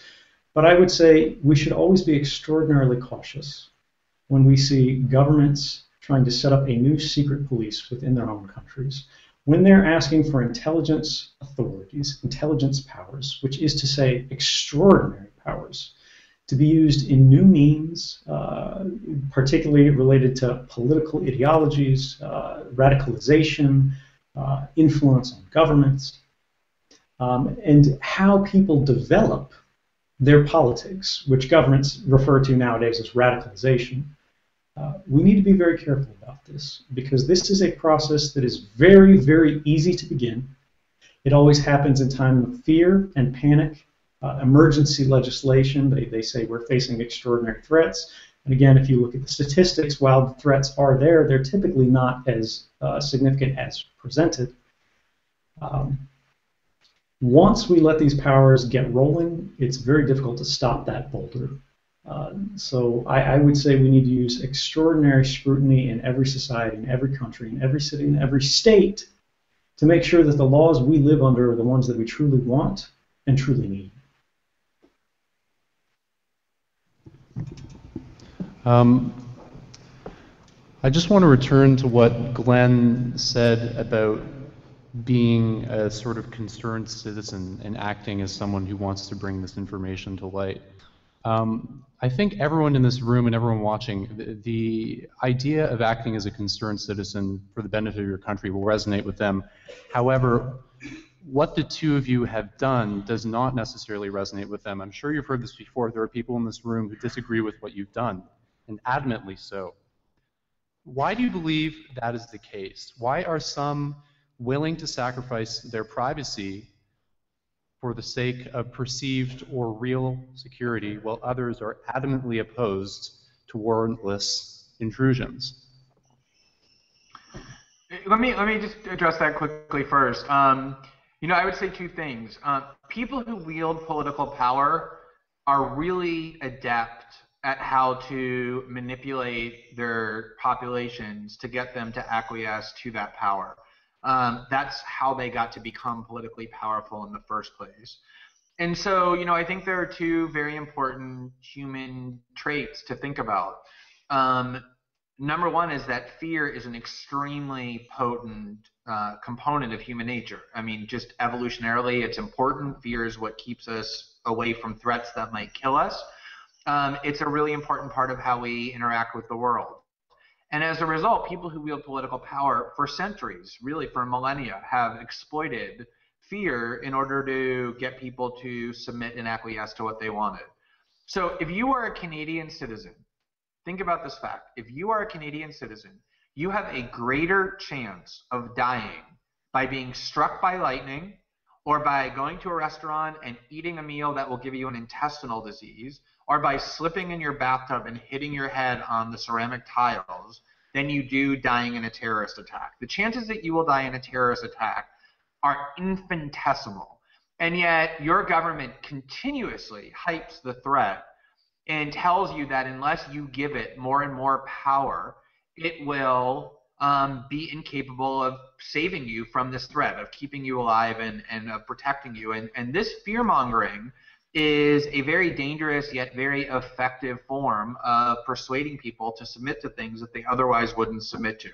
Speaker 3: But I would say we should always be extraordinarily cautious when we see governments trying to set up a new secret police within their own countries, when they're asking for intelligence authorities, intelligence powers, which is to say extraordinary powers, to be used in new means, uh, particularly related to political ideologies, uh, radicalization, uh, influence on governments, um, and how people develop their politics, which governments refer to nowadays as radicalization. Uh, we need to be very careful about this because this is a process that is very, very easy to begin. It always happens in time of fear and panic uh, emergency legislation. They, they say we're facing extraordinary threats. And again, if you look at the statistics, while the threats are there, they're typically not as uh, significant as presented. Um, once we let these powers get rolling, it's very difficult to stop that boulder. Uh, so I, I, would say we need to use extraordinary scrutiny in every society, in every country, in every city, in every state to make sure that the laws we live under are the ones that we truly want and truly need.
Speaker 5: Um, I just want to return to what Glenn said about being a sort of concerned citizen and acting as someone who wants to bring this information to light. Um, I think everyone in this room and everyone watching, the, the, idea of acting as a concerned citizen for the benefit of your country will resonate with them. However, what the two of you have done does not necessarily resonate with them. I'm sure you've heard this before. There are people in this room who disagree with what you've done and adamantly so. Why do you believe that is the case? Why are some willing to sacrifice their privacy for the sake of perceived or real security, while others are adamantly opposed to warrantless intrusions?
Speaker 4: Let me let me just address that quickly first. Um, you know, I would say two things. Uh, people who wield political power are really adept at how to manipulate their populations to get them to acquiesce to that power. Um, that's how they got to become politically powerful in the first place. And so, you know, I think there are two very important human traits to think about. Um, number one is that fear is an extremely potent uh, component of human nature. I mean, just evolutionarily, it's important. Fear is what keeps us away from threats that might kill us um, it's a really important part of how we interact with the world. And as a result, people who wield political power for centuries, really for millennia, have exploited fear in order to get people to submit and acquiesce to what they wanted. So if you are a Canadian citizen, think about this fact. If you are a Canadian citizen, you have a greater chance of dying by being struck by lightning or by going to a restaurant and eating a meal that will give you an intestinal disease or by slipping in your bathtub and hitting your head on the ceramic tiles than you do dying in a terrorist attack. The chances that you will die in a terrorist attack are infinitesimal. And yet, your government continuously hypes the threat and tells you that unless you give it more and more power, it will um, be incapable of saving you from this threat, of keeping you alive and, and of protecting you. And, and this fear mongering is a very dangerous yet very effective form of persuading people to submit to things that they otherwise wouldn't submit to.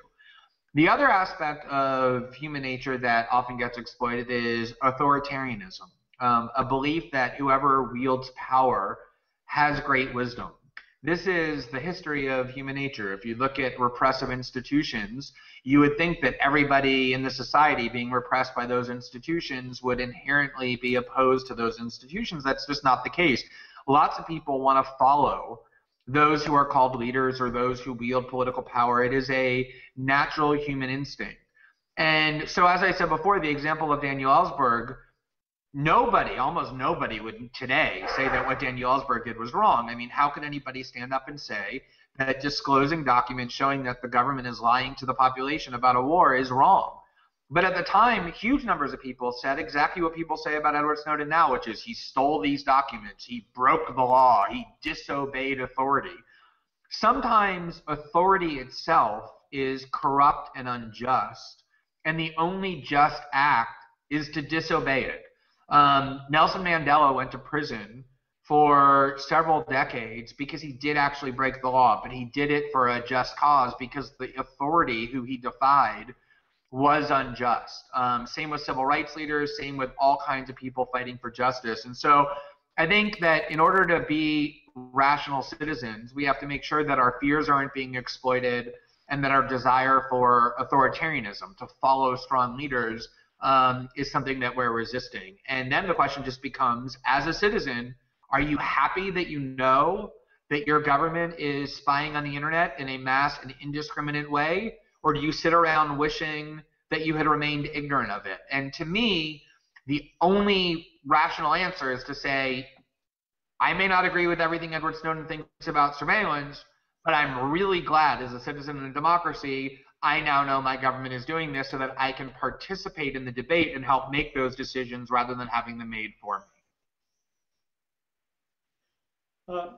Speaker 4: The other aspect of human nature that often gets exploited is authoritarianism, um, a belief that whoever wields power has great wisdom. This is the history of human nature. If you look at repressive institutions, you would think that everybody in the society being repressed by those institutions would inherently be opposed to those institutions. That's just not the case. Lots of people want to follow those who are called leaders or those who wield political power. It is a natural human instinct. And so, as I said before, the example of Daniel Ellsberg, nobody, almost nobody would today say that what Daniel Ellsberg did was wrong. I mean, how can anybody stand up and say that disclosing documents showing that the government is lying to the population about a war is wrong? But at the time, huge numbers of people said exactly what people say about Edward Snowden now, which is he stole these documents, he broke the law, he disobeyed authority. Sometimes authority itself is corrupt and unjust, and the only just act is to disobey it. Um, Nelson Mandela went to prison for several decades because he did actually break the law, but he did it for a just cause because the authority who he defied was unjust. Um, same with civil rights leaders, same with all kinds of people fighting for justice. And so I think that in order to be rational citizens, we have to make sure that our fears aren't being exploited and that our desire for authoritarianism, to follow strong leaders, um, is something that we're resisting. And then the question just becomes as a citizen, are you happy that you know that your government is spying on the internet in a mass and indiscriminate way? or do you sit around wishing that you had remained ignorant of it? And to me, the only rational answer is to say, I may not agree with everything Edward Snowden thinks about surveillance, but I'm really glad as a citizen in a democracy, I now know my government is doing this so that I can participate in the debate and help make those decisions rather than having them made for
Speaker 3: me. Uh,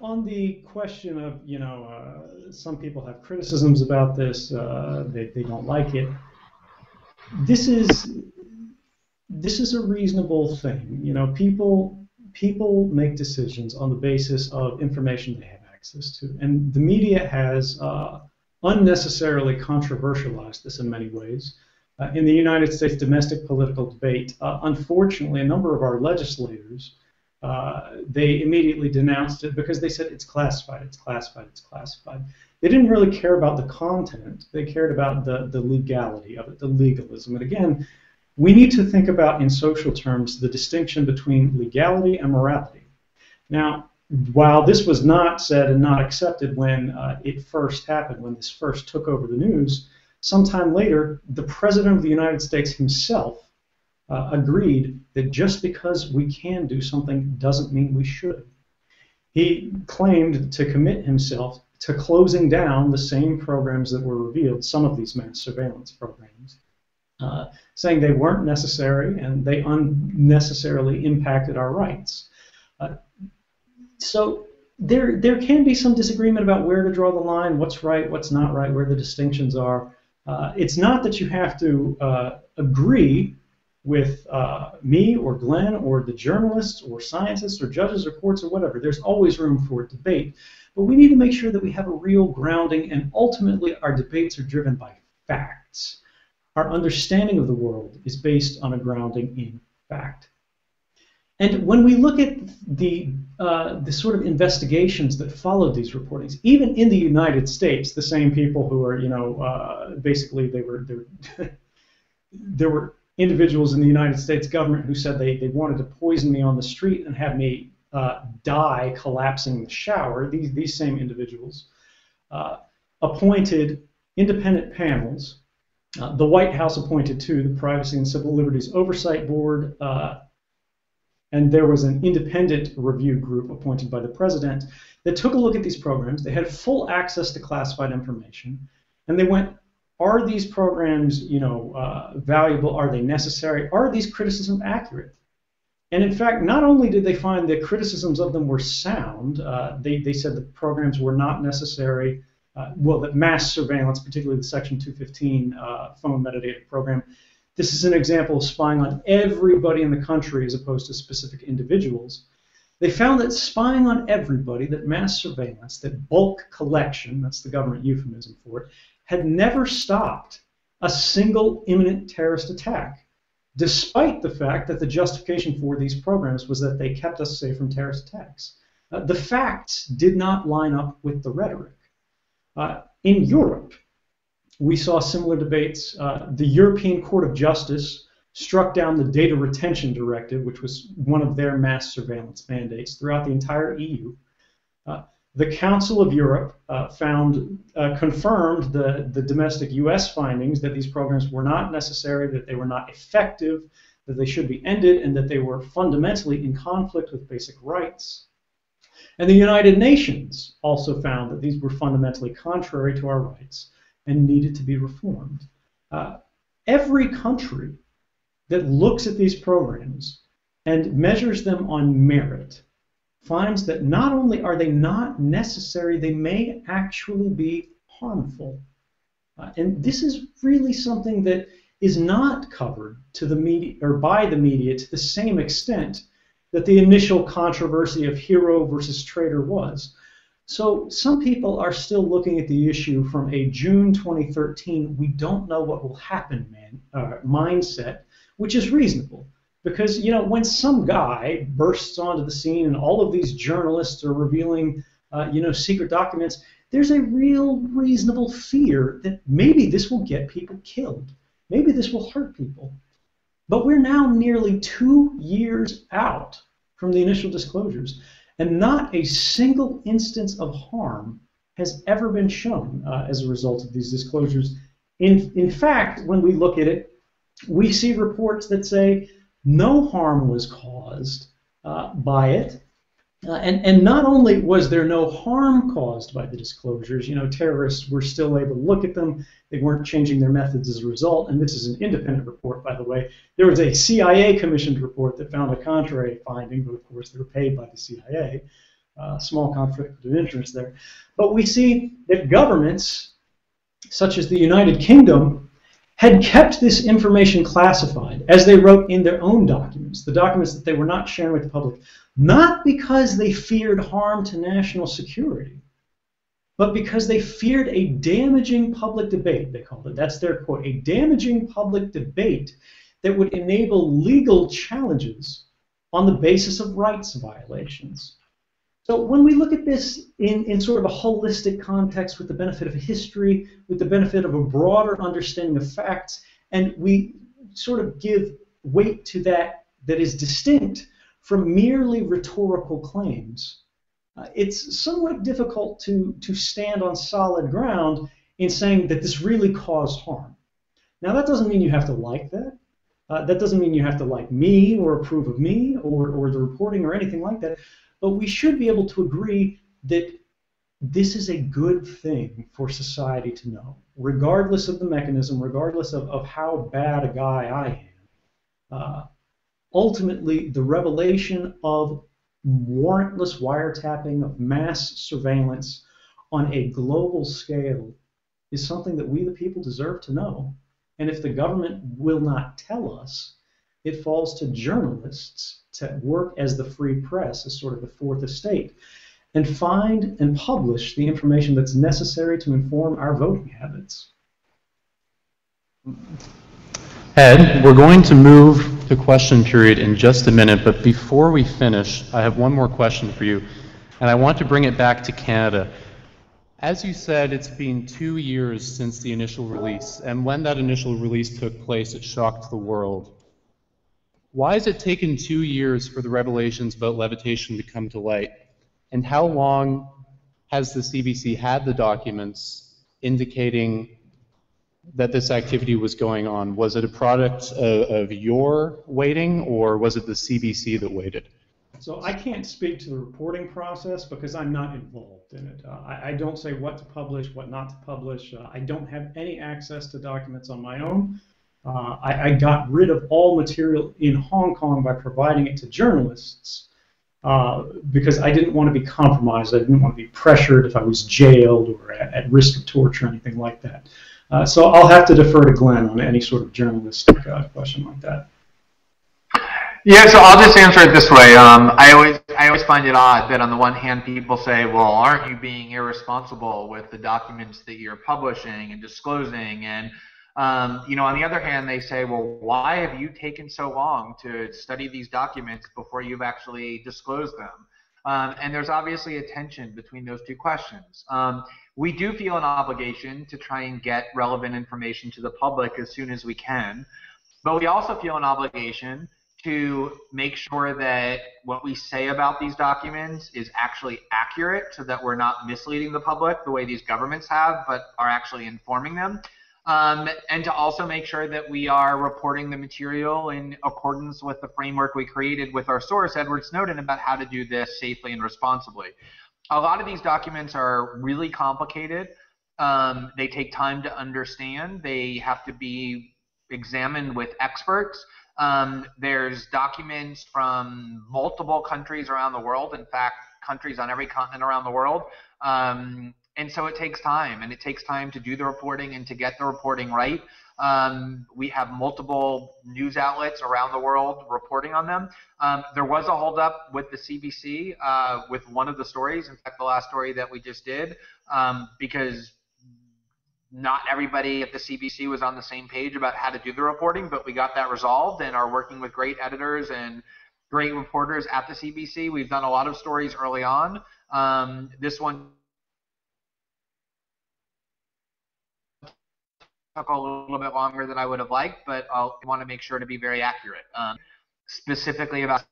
Speaker 3: on the question of, you know, uh, some people have criticisms about this, uh, they, they don't like it. This is this is a reasonable thing. You know, people people make decisions on the basis of information they have access to, and the media has uh, unnecessarily controversialized this in many ways. Uh, in the United States domestic political debate, uh, unfortunately, a number of our legislators uh, they immediately denounced it because they said it's classified, it's classified, it's classified. They didn't really care about the content. They cared about the, the legality of it, the legalism. And again, we need to think about in social terms the distinction between legality and morality. Now, while this was not said and not accepted when uh, it first happened, when this first took over the news, sometime later, the President of the United States himself uh, agreed that just because we can do something doesn't mean we should. He claimed to commit himself to closing down the same programs that were revealed, some of these mass surveillance programs, uh, saying they weren't necessary and they unnecessarily impacted our rights. So there, there can be some disagreement about where to draw the line, what's right, what's not right, where the distinctions are. Uh, it's not that you have to uh, agree with uh, me or Glenn or the journalists or scientists or judges or courts or whatever. There's always room for debate. But we need to make sure that we have a real grounding and ultimately our debates are driven by facts. Our understanding of the world is based on a grounding in fact. And when we look at the, uh, the sort of investigations that followed these reportings, even in the United States, the same people who are, you know, uh, basically they were, they were there were individuals in the United States government who said they, they wanted to poison me on the street and have me uh, die collapsing in the shower, these, these same individuals uh, appointed independent panels. Uh, the White House appointed two, the Privacy and Civil Liberties Oversight Board, uh, and there was an independent review group appointed by the president that took a look at these programs. They had full access to classified information, and they went are these programs, you know, uh, valuable? Are they necessary? Are these criticisms accurate? And in fact, not only did they find that criticisms of them were sound, uh, they, they said the programs were not necessary. Uh, well, that mass surveillance, particularly the Section 215 uh, phone metadata program, this is an example of spying on everybody in the country as opposed to specific individuals. They found that spying on everybody, that mass surveillance, that bulk collection, that's the government euphemism for it, had never stopped a single imminent terrorist attack, despite the fact that the justification for these programs was that they kept us safe from terrorist attacks. Uh, the facts did not line up with the rhetoric. Uh, in Europe, we saw similar debates. Uh, the European Court of Justice struck down the Data Retention Directive, which was one of their mass surveillance mandates throughout the entire EU. Uh, The Council of Europe uh, found, uh, confirmed the, the domestic U.S. findings that these programs were not necessary, that they were not effective, that they should be ended, and that they were fundamentally in conflict with basic rights. And the United Nations also found that these were fundamentally contrary to our rights and needed to be reformed. Uh, every country that looks at these programs and measures them on merit finds that not only are they not necessary, they may actually be harmful. Uh, and this is really something that is not covered to the media or by the media to the same extent that the initial controversy of hero versus traitor was. So some people are still looking at the issue from a June 2013, we don't know what will happen man, uh, mindset, which is reasonable. Because, you know, when some guy bursts onto the scene and all of these journalists are revealing, uh, you know, secret documents, there's a real reasonable fear that maybe this will get people killed. Maybe this will hurt people. But we're now nearly two years out from the initial disclosures, and not a single instance of harm has ever been shown uh, as a result of these disclosures. In, in fact, when we look at it, we see reports that say no harm was caused uh, by it. Uh, and, and not only was there no harm caused by the disclosures, you know, terrorists were still able to look at them. They weren't changing their methods as a result. And this is an independent report, by the way. There was a CIA commissioned report that found a contrary finding, but of course they were paid by the CIA. Uh, small conflict of interest there. But we see that governments, such as the United Kingdom, had kept this information classified, as they wrote in their own documents, the documents that they were not sharing with the public, not because they feared harm to national security, but because they feared a damaging public debate, they called it. That's their quote, a damaging public debate that would enable legal challenges on the basis of rights violations. So when we look at this in, in sort of a holistic context with the benefit of history, with the benefit of a broader understanding of facts, and we sort of give weight to that that is distinct from merely rhetorical claims, uh, it's somewhat difficult to, to stand on solid ground in saying that this really caused harm. Now, that doesn't mean you have to like that. Uh, that doesn't mean you have to like me or approve of me or, or the reporting or anything like that. But we should be able to agree that this is a good thing for society to know, regardless of the mechanism, regardless of, of how bad a guy I am. Uh, ultimately, the revelation of warrantless wiretapping, of mass surveillance on a global scale is something that we, the people, deserve to know. And if the government will not tell us, it falls to journalists to work as the free press, as sort of the fourth estate, and find and publish the information that's necessary to inform our voting habits.
Speaker 5: Ed, we're going to move to question period in just a minute, but before we finish, I have one more question for you, and I want to bring it back to Canada. As you said, it's been two years since the initial release, and when that initial release took place, it shocked the world. Why has it taken two years for the revelations about levitation to come to light? And how long has the CBC had the documents indicating that this activity was going on? Was it a product of, of your waiting, or was it the CBC that waited?
Speaker 3: So I can't speak to the reporting process because I'm not involved in it. Uh, I, I, don't say what to publish, what not to publish. Uh, I don't have any access to documents on my own. Uh, I, I, got rid of all material in Hong Kong by providing it to journalists uh, because I didn't want to be compromised. I didn't want to be pressured if I was jailed or at, at risk of torture or anything like that. Uh, so I'll have to defer to Glenn on any sort of journalistic uh, question like that.
Speaker 4: Yeah, so I'll just answer it this way. Um, I always I always find it odd that on the one hand people say, well, aren't you being irresponsible with the documents that you're publishing and disclosing and um, you know, on the other hand, they say, well, why have you taken so long to study these documents before you've actually disclosed them? Um, and there's obviously a tension between those two questions. Um, we do feel an obligation to try and get relevant information to the public as soon as we can, but we also feel an obligation to make sure that what we say about these documents is actually accurate so that we're not misleading the public the way these governments have, but are actually informing them. Um, and to also make sure that we are reporting the material in accordance with the framework we created with our source, Edward Snowden, about how to do this safely and responsibly. A lot of these documents are really complicated. Um, they take time to understand. They have to be examined with experts. Um, there's documents from multiple countries around the world. In fact, countries on every continent around the world. Um, and so it takes time, and it takes time to do the reporting and to get the reporting right. Um, we have multiple news outlets around the world reporting on them. Um, there was a holdup with the CBC uh, with one of the stories. In fact, the last story that we just did, um, because not everybody at the CBC was on the same page about how to do the reporting, but we got that resolved and are working with great editors and great reporters at the CBC. We've done a lot of stories early on. Um, this one took a little bit longer than I would have liked, but I want to make sure to be very accurate. Um, specifically about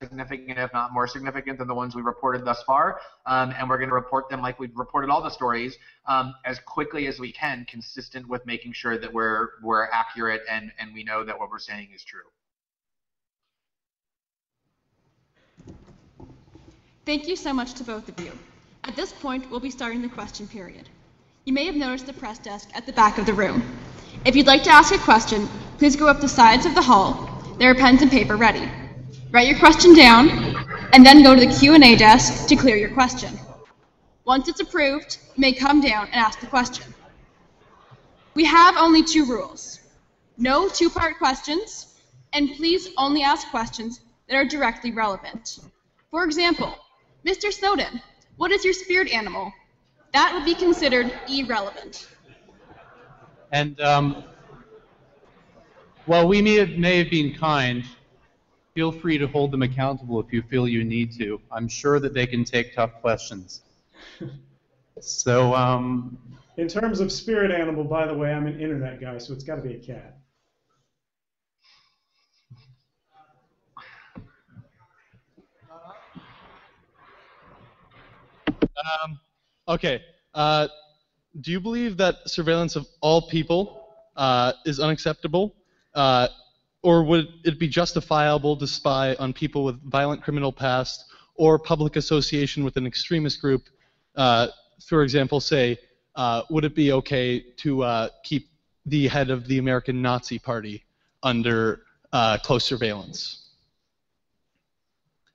Speaker 4: significant, if not more significant, than the ones we reported thus far. Um, and we're going to report them like we've reported all the stories um, as quickly as we can, consistent with making sure that we're we're accurate and and we know that what we're saying is true.
Speaker 1: Thank you so much to both of you. At this point, we'll be starting the question period. You may have noticed the press desk at the back of the room. If you'd like to ask a question, please go up the sides of the hall. There are pens and paper ready. Write your question down, and then go to the Q&A desk to clear your question. Once it's approved, you may come down and ask the question. We have only two rules. No two-part questions, and please only ask questions that are directly relevant. For example, Mr. Snowden, what is your spirit animal? That would be considered irrelevant.
Speaker 2: And um, while we may have, may have been kind, feel free to hold them accountable if you feel you need to. I'm sure that they can take tough questions. So, um,
Speaker 3: In terms of spirit animal, by the way, I'm an internet guy, so it's got to be a cat.
Speaker 6: Um, okay. Uh, do you believe that surveillance of all people uh, is unacceptable? Uh, or would it be justifiable to spy on people with violent criminal past or public association with an extremist group? Uh, for example, say, uh, would it be okay to uh, keep the head of the American Nazi Party under close surveillance?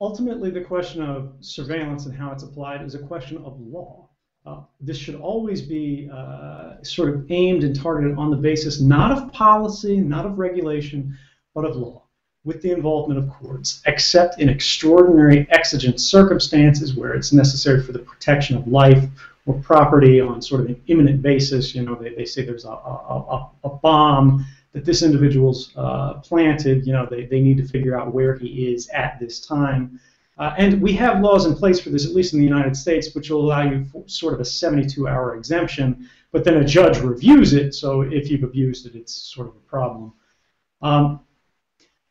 Speaker 3: Ultimately, the question of surveillance and how it's applied is a question of law. Uh, this should always be uh, sort of aimed and targeted on the basis not of policy, not of regulation, but of law, with the involvement of courts, except in extraordinary exigent circumstances where it's necessary for the protection of life or property on sort of an imminent basis. You know, they, they say there's a, a, a, bomb that this individual's uh, planted. You know, they, they need to figure out where he is at this time. Uh, and we have laws in place for this, at least in the United States, which will allow you sort of a 72-hour exemption, but then a judge reviews it, so if you've abused it, it's sort of a problem. Um,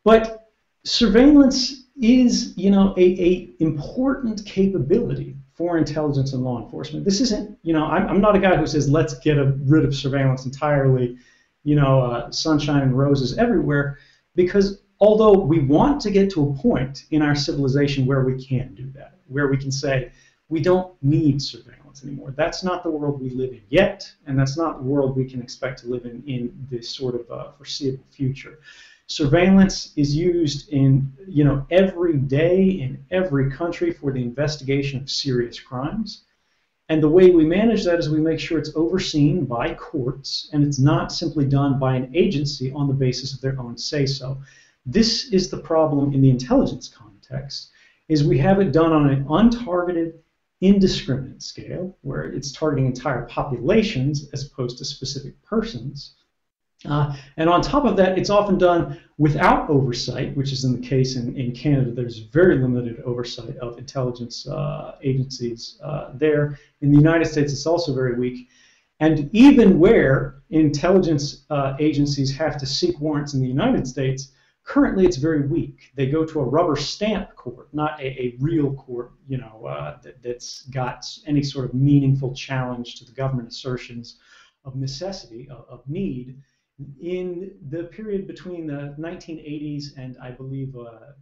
Speaker 3: but surveillance is, you know, a, a important capability for intelligence and law enforcement. This isn't, you know, I'm, I'm not a guy who says let's get a, rid of surveillance entirely, you know, uh, sunshine and roses everywhere, because although we want to get to a point in our civilization where we can do that, where we can say we don't need surveillance anymore. That's not the world we live in yet, and that's not the world we can expect to live in in this sort of uh, foreseeable future. Surveillance is used in you know every day in every country for the investigation of serious crimes. And the way we manage that is we make sure it's overseen by courts and it's not simply done by an agency on the basis of their own say so this is the problem in the intelligence context is we have it done on an untargeted indiscriminate scale where it's targeting entire populations as opposed to specific persons uh, and on top of that, it's often done without oversight, which is in the case in, in Canada. There's very limited oversight of intelligence uh, agencies uh, there. In the United States, it's also very weak. And even where intelligence uh, agencies have to seek warrants in the United States, Currently, it's very weak. They go to a rubber stamp court, not a, a real court, you know, uh, that, that's got any sort of meaningful challenge to the government assertions of necessity, of, of need. In the period between the 1980s and I believe uh,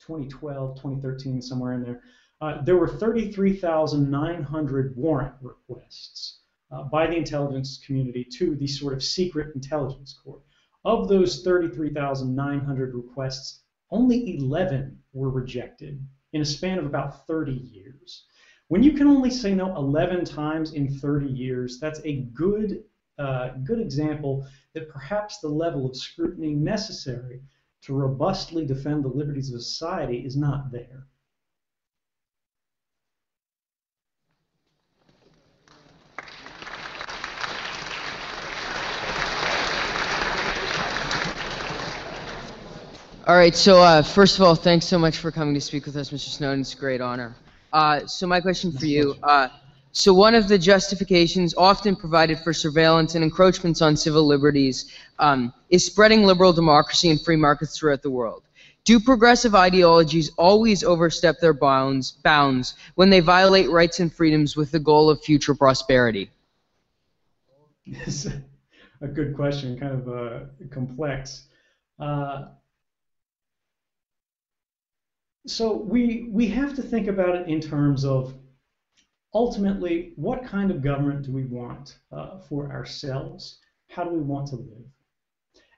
Speaker 3: 2012, 2013, somewhere in there, uh, there were 33,900 warrant requests uh, by the intelligence community to the sort of secret intelligence court. Of those 33,900 requests, only 11 were rejected in a span of about 30 years. When you can only say no 11 times in 30 years, that's a good, uh, good example that perhaps the level of scrutiny necessary to robustly defend the liberties of society is not there.
Speaker 7: All right, so uh, first of all, thanks so much for coming to speak with us, Mr. Snowden. It's a great honor. Uh, so my question for you, uh, so one of the justifications often provided for surveillance and encroachments on civil liberties um, is spreading liberal democracy and free markets throughout the world. Do progressive ideologies always overstep their bounds, bounds when they violate rights and freedoms with the goal of future prosperity?
Speaker 3: It's a good question, kind of uh, complex. So we we have to think about it in terms of ultimately what kind of government do we want uh, for ourselves? How do we want to live?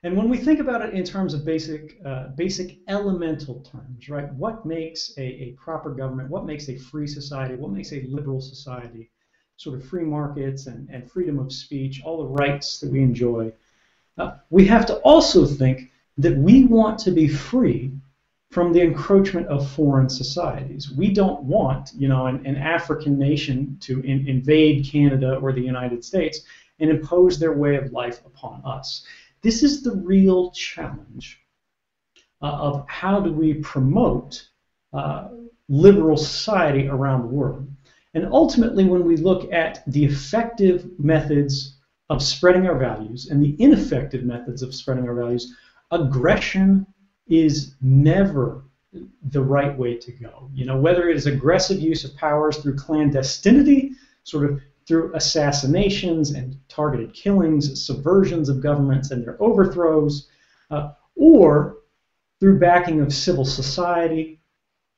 Speaker 3: And when we think about it in terms of basic uh, basic elemental terms, right? What makes a, a proper government? What makes a free society? What makes a liberal society? Sort of free markets and, and freedom of speech, all the rights that we enjoy. Uh, we have to also think that we want to be free from the encroachment of foreign societies. We don't want, you know, an, an African nation to in, invade Canada or the United States and impose their way of life upon us. This is the real challenge uh, of how do we promote uh, liberal society around the world. And ultimately, when we look at the effective methods of spreading our values and the ineffective methods of spreading our values, aggression is never the right way to go. You know, whether it is aggressive use of powers through clandestinity, sort of through assassinations and targeted killings, subversions of governments and their overthrows, uh, or through backing of civil society,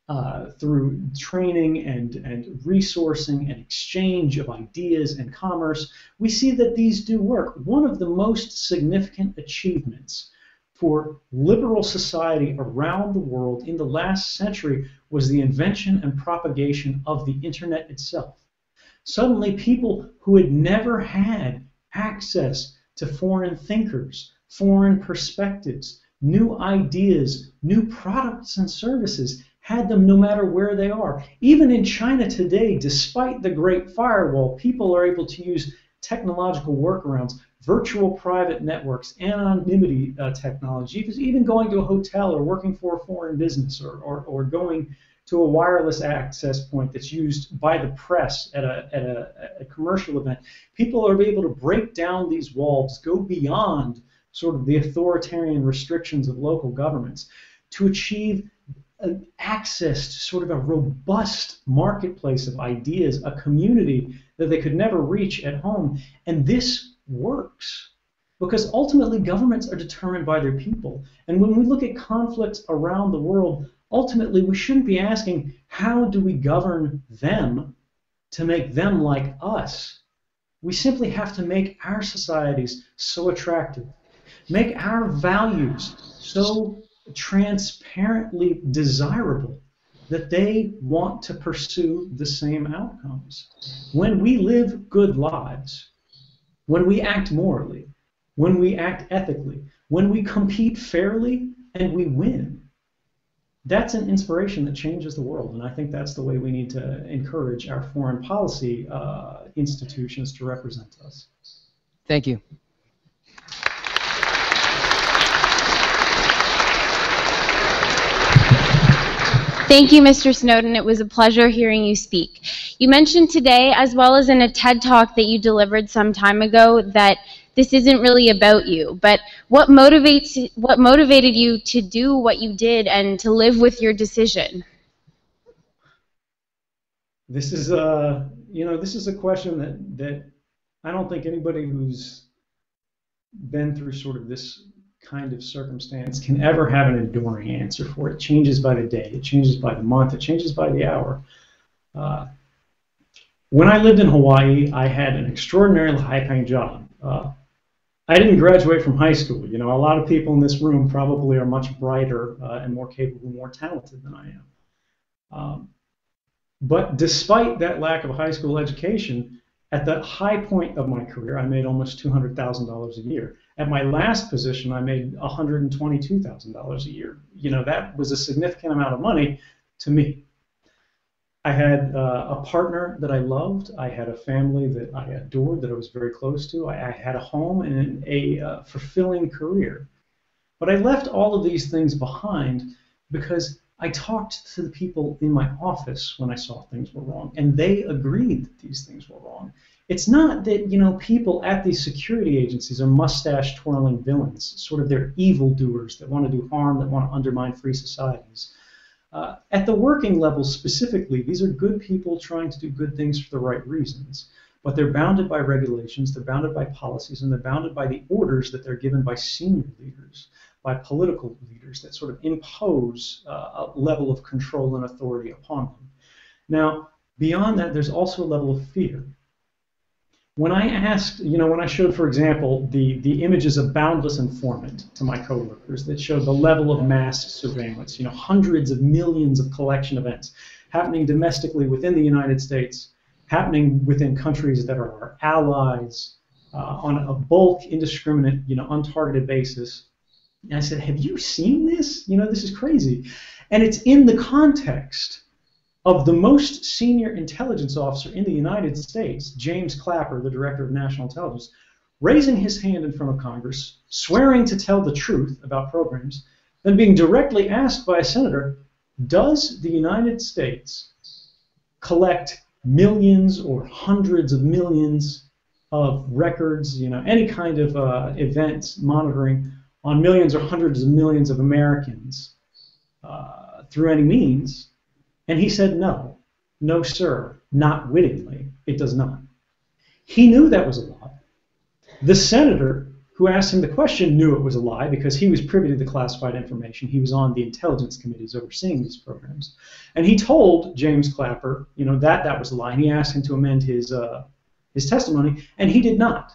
Speaker 3: uh, through training and, and resourcing and exchange of ideas and commerce, we see that these do work. One of the most significant achievements for liberal society around the world in the last century was the invention and propagation of the internet itself. Suddenly, people who had never had access to foreign thinkers, foreign perspectives, new ideas, new products and services had them no matter where they are. Even in China today, despite the Great Firewall, people are able to use technological workarounds virtual private networks, anonymity uh, technology, even going to a hotel or working for a foreign business or, or, or going to a wireless access point that's used by the press at a, at a, a commercial event. People are able to break down these walls, go beyond sort of the authoritarian restrictions of local governments to achieve access to sort of a robust marketplace of ideas, a community that they could never reach at home. And this works. Because ultimately, governments are determined by their people. And when we look at conflicts around the world, ultimately, we shouldn't be asking, how do we govern them to make them like us? We simply have to make our societies so attractive, make our values so transparently desirable that they want to pursue the same outcomes. When we live good lives, when we act morally, when we act ethically, when we compete fairly and we win, that's an inspiration that changes the world. And I think that's the way we need to encourage our foreign policy uh, institutions to represent us.
Speaker 7: Thank you.
Speaker 8: Thank you, Mr. Snowden. It was a pleasure hearing you speak. You mentioned today, as well as in a TED Talk that you delivered some time ago, that this isn't really about you. But what motivates what motivated you to do what you did and to live with your decision?
Speaker 3: This is a you know this is a question that that I don't think anybody who's been through sort of this kind of circumstance can ever have an enduring answer for it. Changes by the day, it changes by the month, it changes by the hour. Uh, when I lived in Hawaii, I had an extraordinarily high-paying job. Uh, I didn't graduate from high school. You know, a lot of people in this room probably are much brighter uh, and more capable, more talented than I am. Um, but despite that lack of high school education, at the high point of my career, I made almost $200,000 a year. At my last position, I made $122,000 a year. You know, that was a significant amount of money to me. I had uh, a partner that I loved. I had a family that I adored, that I was very close to. I, I had a home and a uh, fulfilling career. But I left all of these things behind because I talked to the people in my office when I saw things were wrong, and they agreed that these things were wrong. It's not that you know people at these security agencies are mustache twirling villains, sort of they're evildoers that want to do harm, that want to undermine free societies. Uh, at the working level specifically, these are good people trying to do good things for the right reasons, but they're bounded by regulations, they're bounded by policies, and they're bounded by the orders that they're given by senior leaders by political leaders that sort of impose uh, a level of control and authority upon them. Now, beyond that, there's also a level of fear. When I asked, you know, when I showed, for example, the, the images of Boundless Informant to my coworkers that showed the level of mass surveillance, you know, hundreds of millions of collection events happening domestically within the United States, happening within countries that are our allies, uh, on a bulk, indiscriminate, you know, untargeted basis, and I said, Have you seen this? You know, this is crazy. And it's in the context of the most senior intelligence officer in the United States, James Clapper, the director of national intelligence, raising his hand in front of Congress, swearing to tell the truth about programs, then being directly asked by a senator, Does the United States collect millions or hundreds of millions of records, you know, any kind of uh, events monitoring on millions or hundreds of millions of Americans uh, through any means? And he said, no, no, sir, not wittingly, it does not. He knew that was a lie. The senator who asked him the question knew it was a lie because he was privy to the classified information. He was on the intelligence committees overseeing these programs. And he told James Clapper, you know, that that was a lie. And he asked him to amend his, uh, his testimony, and he did not.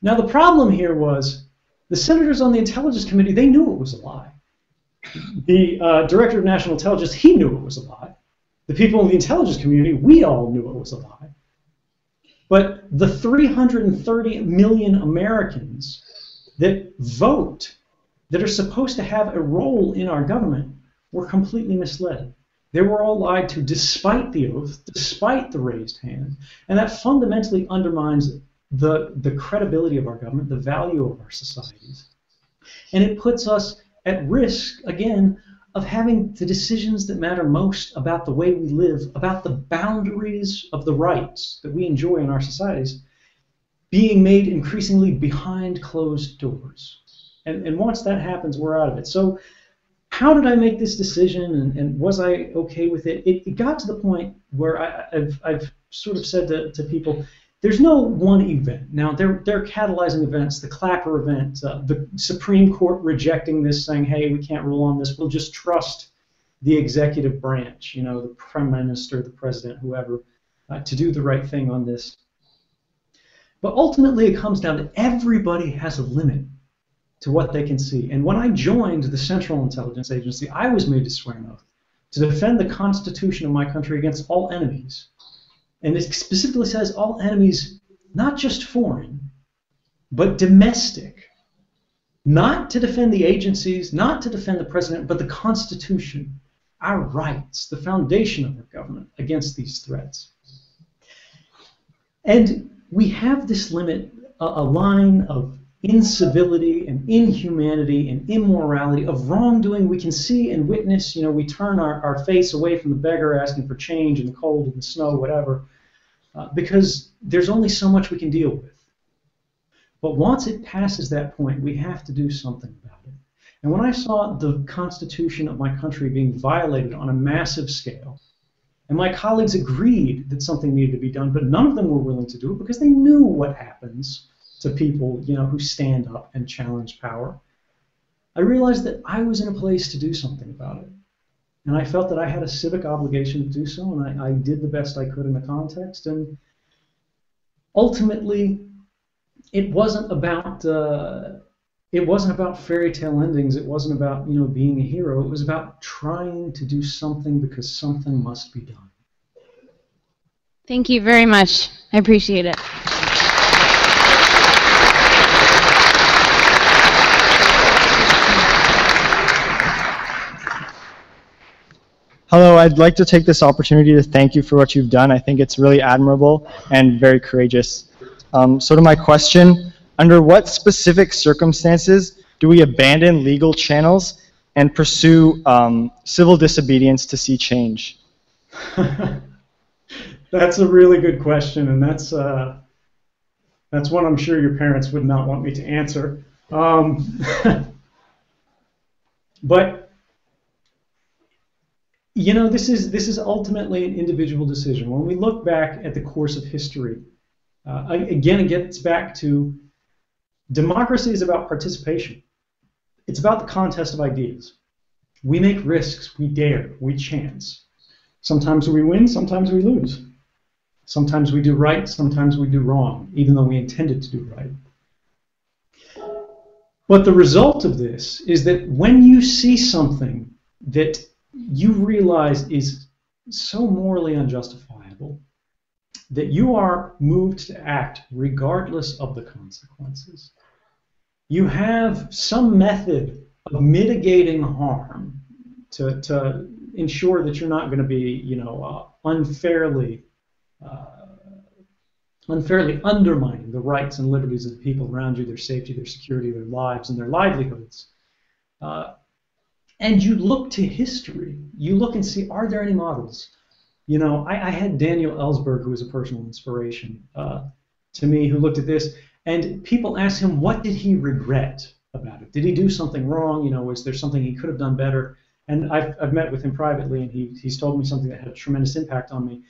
Speaker 3: Now, the problem here was the senators on the Intelligence Committee, they knew it was a lie. The uh, Director of National Intelligence, he knew it was a lie. The people in the intelligence community, we all knew it was a lie. But the 330 million Americans that vote, that are supposed to have a role in our government, were completely misled. They were all lied to despite the oath, despite the raised hand, and that fundamentally undermines the, the credibility of our government, the value of our societies. And it puts us at risk, again, of having the decisions that matter most about the way we live, about the boundaries of the rights that we enjoy in our societies, being made increasingly behind closed doors. And, and once that happens, we're out of it. So, how did I make this decision and, and was I okay with it? It, it got to the point where I, have I've sort of said to, to people, there's no one event. Now, they're, they're catalyzing events, the Clapper event, uh, the Supreme Court rejecting this, saying, hey, we can't rule on this. We'll just trust the executive branch, you know, the prime minister, the president, whoever, uh, to do the right thing on this. But ultimately, it comes down to everybody has a limit to what they can see. And when I joined the Central Intelligence Agency, I was made to swear an oath to defend the Constitution of my country against all enemies and it specifically says all enemies, not just foreign, but domestic. Not to defend the agencies, not to defend the president, but the Constitution, our rights, the foundation of our government against these threats. And we have this limit, a, line of incivility and inhumanity and immorality of wrongdoing we can see and witness. You know, we turn our, our face away from the beggar asking for change in the cold and the snow, whatever, uh, because there's only so much we can deal with. But once it passes that point, we have to do something about it. And when I saw the Constitution of my country being violated on a massive scale, and my colleagues agreed that something needed to be done, but none of them were willing to do it because they knew what happens to people, you know, who stand up and challenge power. I realized that I was in a place to do something about it. And I felt that I had a civic obligation to do so, and I, I did the best I could in the context. And ultimately, it wasn't about uh, it wasn't about fairy tale endings. It wasn't about you know being a hero. It was about trying to do something because something must be done.
Speaker 8: Thank you very much. I appreciate it.
Speaker 9: Hello, I'd like to take this opportunity to thank you for what you've done. I think it's really admirable and very courageous. Um, so to my question, under what specific circumstances do we abandon legal channels and pursue um, civil disobedience to see change?
Speaker 3: that's a really good question, and that's uh, that's one I'm sure your parents would not want me to answer. Um, but you know, this is this is ultimately an individual decision. When we look back at the course of history, uh, again, it gets back to democracy is about participation. It's about the contest of ideas. We make risks, we dare, we chance. Sometimes we win, sometimes we lose. Sometimes we do right, sometimes we do wrong, even though we intended to do right. But the result of this is that when you see something that you realize is so morally unjustifiable, that you are moved to act regardless of the consequences. You have some method of mitigating harm to, to ensure that you're not going to be, you know, uh, unfairly uh, unfairly undermining the rights and liberties of the people around you, their safety, their security, their lives, and their livelihoods. Uh, and you look to history. You look and see, are there any models? You know, I, I had Daniel Ellsberg, who was a personal inspiration uh, to me, who looked at this, and people asked him, what did he regret about it? Did he do something wrong? You know, was there something he could have done better? And I've, I've met with him privately, and he, he's told me something that had a tremendous impact on me,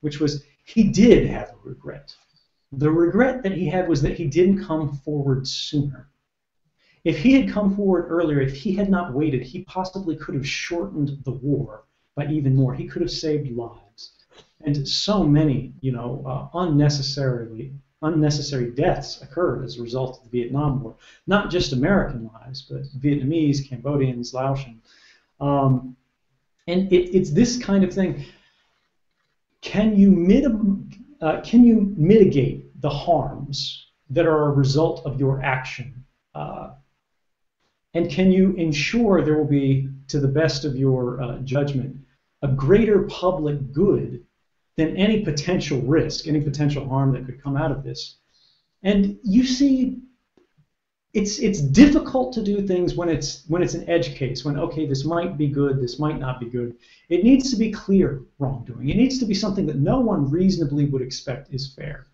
Speaker 3: which was he did have a regret. The regret that he had was that he didn't come forward sooner. If he had come forward earlier, if he had not waited, he possibly could have shortened the war by even more. He could have saved lives. And so many, you know, uh, unnecessarily unnecessary deaths occurred as a result of the Vietnam War. Not just American lives, but Vietnamese, Cambodians, Laotian. Um, and it, it's this kind of thing. Can you, uh, can you mitigate the harms that are a result of your action? Uh, and can you ensure there will be, to the best of your uh, judgment, a greater public good than any potential risk, any potential harm that could come out of this? And you see, it's it's difficult to do things when it's when it's an edge case. When okay, this might be good, this might not be good. It needs to be clear wrongdoing. It needs to be something that no one reasonably would expect is fair.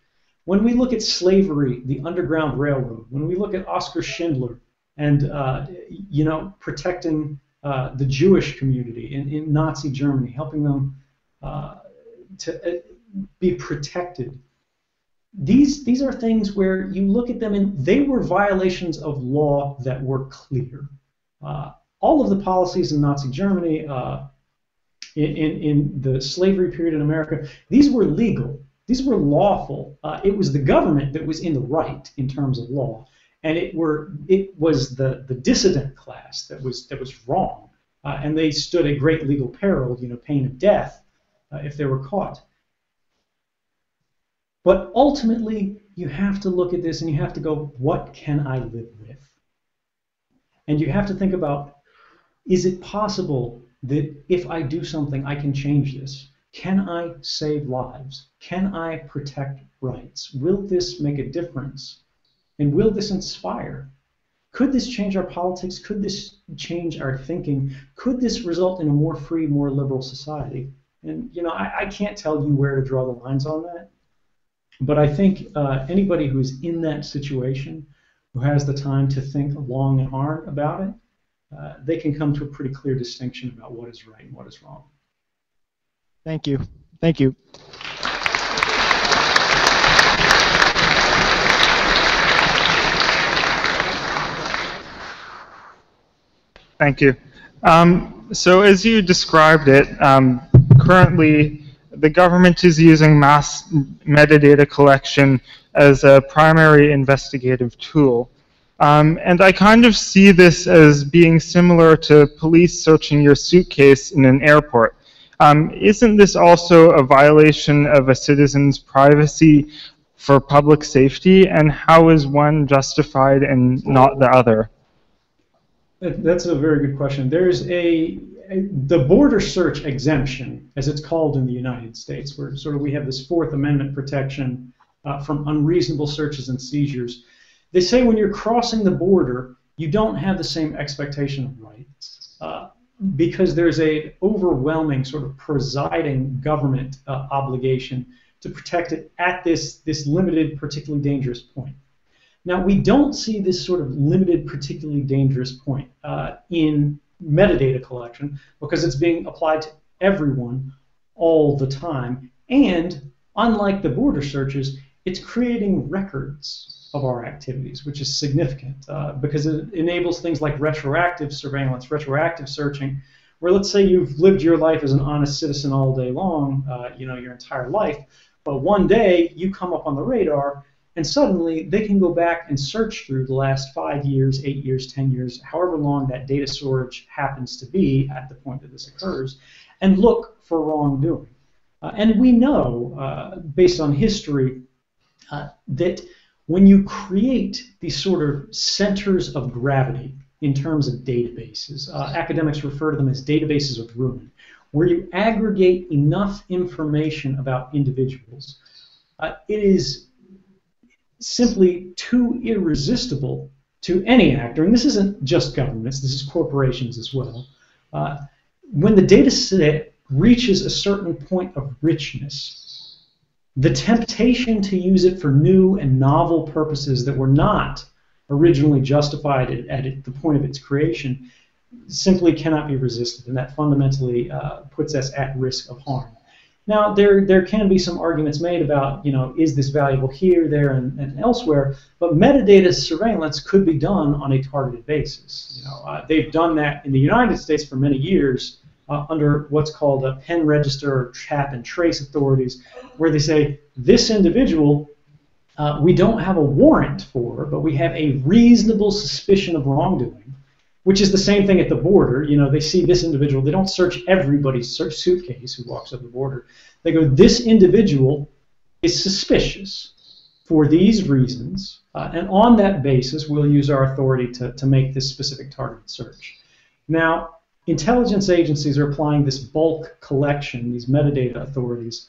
Speaker 3: When we look at slavery, the Underground Railroad, when we look at Oskar Schindler, and uh, you know protecting uh, the Jewish community in, in Nazi Germany, helping them uh, to uh, be protected. These these are things where you look at them and they were violations of law that were clear. Uh, all of the policies in Nazi Germany, uh, in, in, in the slavery period in America, these were legal. These were lawful. it was the government that was in the right in terms of law and it were it was the the dissident class that was that was wrong, uh, and they stood a great legal peril, you know, pain of death, uh, if they were caught. But ultimately, you have to look at this and you have to go, what can I live with? And you have to think about, is it possible that if I do something, I can change this? Can I save lives? Can I protect rights? Will this make a difference? And will this inspire? Could this change our politics? Could this change our thinking? Could this result in a more free, more liberal society? And you know, I, I can't tell you where to draw the lines on that. but I think uh, anybody who's in that situation, who has the time to think long and hard about it, uh, they can come to a pretty clear distinction about what is right and what is wrong.
Speaker 9: Thank you. Thank you.
Speaker 10: Thank you. Um, so as you described it, um, currently the government is using mass metadata collection as a primary investigative tool. Um, and I kind of see this as being similar to police searching your suitcase in an airport. Um, isn't this also a violation of a citizen's privacy for public safety? And how is one justified and not the other?
Speaker 3: That's a very good question. There's a, the border search exemption, as it's called in the United States, where sort of we have this Fourth Amendment protection uh, from unreasonable searches and seizures. They say when you're crossing the border, you don't have the same expectation of rights uh, because there's a overwhelming sort of presiding government uh, obligation to protect it at this this limited, particularly dangerous point. Now, we don't see this sort of limited, particularly dangerous point uh, in metadata collection because it's being applied to everyone all the time. And unlike the border searches, it's creating records of our activities, which is significant uh, because it enables things like retroactive surveillance, retroactive searching, where let's say you've lived your life as an honest citizen all day long, uh, you know, your entire life, but one day you come up on the radar and suddenly they can go back and search through the last five years, eight years, ten years, however long that data storage happens to be at the point that this occurs, and look for wrongdoing. Uh, and we know, uh, based on history, uh, that when you create these sort of centers of gravity in terms of databases, uh, academics refer to them as databases of ruin, where you aggregate enough information about individuals, uh, it is simply too irresistible to any actor, and this isn't just governments, this is corporations as well. Uh, when the data set reaches a certain point of richness, the temptation to use it for new and novel purposes that were not originally justified at, at the point of its creation simply cannot be resisted, and that fundamentally uh, puts us at risk of harm. Now, there, there can be some arguments made about, you know, is this valuable here, there, and, and elsewhere, but metadata surveillance could be done on a targeted basis. You know, uh, they've done that in the United States for many years uh, under what's called a pen register or trap and trace authorities, where they say, this individual uh, we don't have a warrant for, but we have a reasonable suspicion of wrongdoing which is the same thing at the border. You know, they see this individual. They don't search everybody's suitcase who walks up the border. They go, this individual is suspicious for these reasons, uh, and on that basis, we'll use our authority to, to make this specific targeted search. Now, intelligence agencies are applying this bulk collection, these metadata authorities,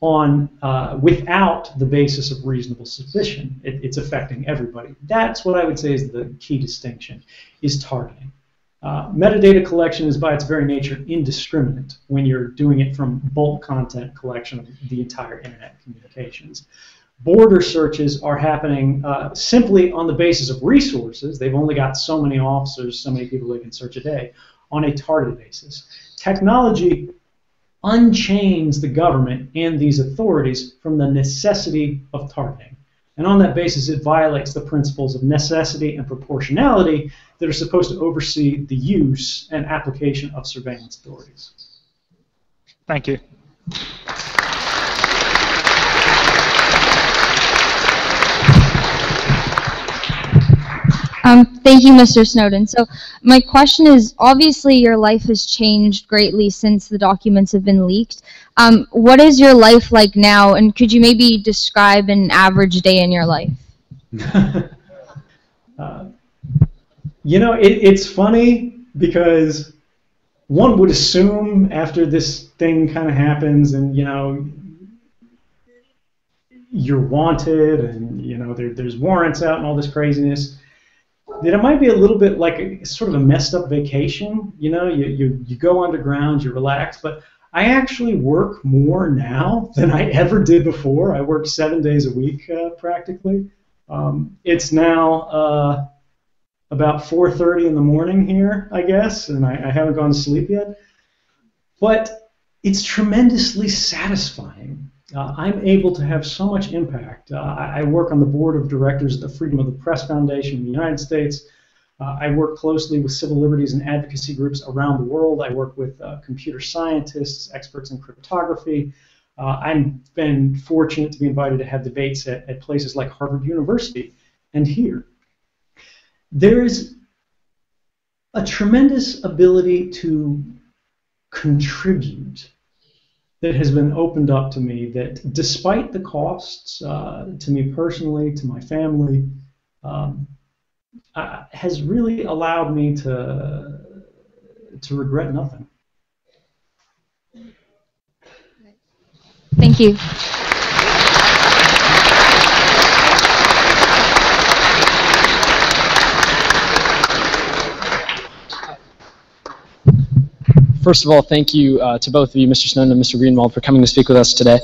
Speaker 3: on uh, without the basis of reasonable suspicion. It, it's affecting everybody. That's what I would say is the key distinction, is targeting. Uh, metadata collection is by its very nature indiscriminate when you're doing it from bulk content collection of the entire internet communications. Border searches are happening uh, simply on the basis of resources. They've only got so many officers, so many people they can search a day on a targeted basis. Technology unchains the government and these authorities from the necessity of targeting. And on that basis, it violates the principles of necessity and proportionality that are supposed to oversee the use and application of surveillance authorities.
Speaker 10: Thank you.
Speaker 11: Um, thank you, Mr. Snowden. So my question is, obviously your life has changed greatly since the documents have been leaked. Um, what is your life like now, and could you maybe describe an average day in your life?
Speaker 3: uh, you know, it, it's funny because one would assume after this thing kind of happens and, you know, you're wanted and, you know, there, there's warrants out and all this craziness that it might be a little bit like a, sort of a messed up vacation. You know, you, you, you go underground, you relax, but I actually work more now than I ever did before. I work seven days a week uh, practically. Um, it's now uh, about 4:30 in the morning here, I guess, and I, I haven't gone to sleep yet. But it's tremendously satisfying. Uh, I'm able to have so much impact. Uh, I, work on the board of directors of the Freedom of the Press Foundation in the United States. Uh, I work closely with civil liberties and advocacy groups around the world. I work with uh, computer scientists, experts in cryptography. Uh, I've been fortunate to be invited to have debates at, at places like Harvard University and here. There is a tremendous ability to contribute that has been opened up to me that despite the costs uh, to me personally, to my family, um, uh, has really allowed me to to regret nothing.
Speaker 11: Thank you.
Speaker 12: First of all, thank you uh, to both of you, Mr. Snowden and Mr. Greenwald, for coming to speak with us today.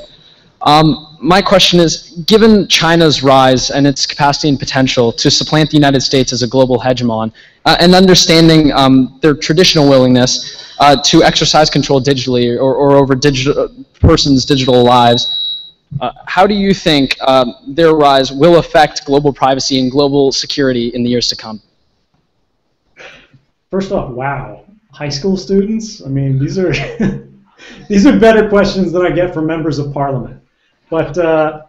Speaker 12: Um, my question is, given China's rise and its capacity and potential to supplant the United States as a global hegemon, uh, and understanding um, their traditional willingness uh, to exercise control digitally or, or over digital, persons' digital lives, uh, how do you think um, their rise will affect global privacy and global security in the years to come?
Speaker 3: First off, wow, high school students. I mean, these are these are better questions than I get from members of parliament. But uh,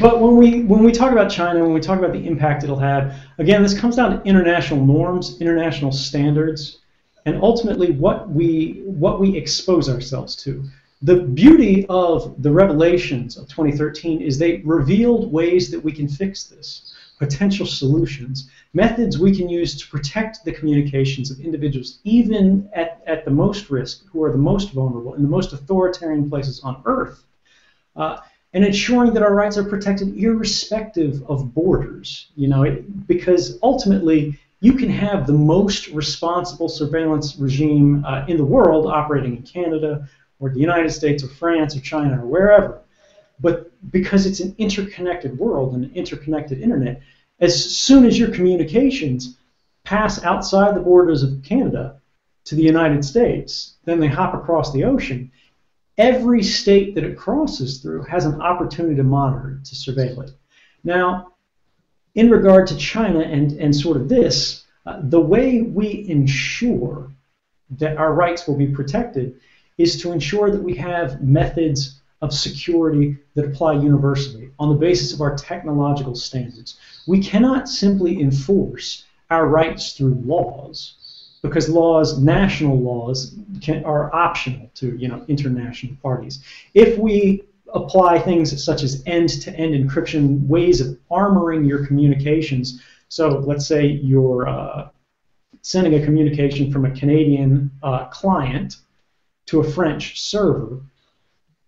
Speaker 3: but when we when we talk about China, when we talk about the impact it'll have, again, this comes down to international norms, international standards, and ultimately what we what we expose ourselves to. The beauty of the revelations of 2013 is they revealed ways that we can fix this, potential solutions methods we can use to protect the communications of individuals, even at, at the most risk, who are the most vulnerable, in the most authoritarian places on earth, uh, and ensuring that our rights are protected irrespective of borders. You know, it, because ultimately you can have the most responsible surveillance regime uh, in the world operating in Canada or the United States or France or China or wherever. But because it's an interconnected world and an interconnected internet, as soon as your communications pass outside the borders of Canada to the United States, then they hop across the ocean. Every state that it crosses through has an opportunity to monitor it, to surveil it. Now, in regard to China and, and sort of this, uh, the way we ensure that our rights will be protected is to ensure that we have methods of security that apply universally on the basis of our technological standards. We cannot simply enforce our rights through laws because laws, national laws, can, are optional to you know international parties. If we apply things such as end-to-end encryption, ways of armoring your communications. So let's say you're uh, sending a communication from a Canadian uh, client to a French server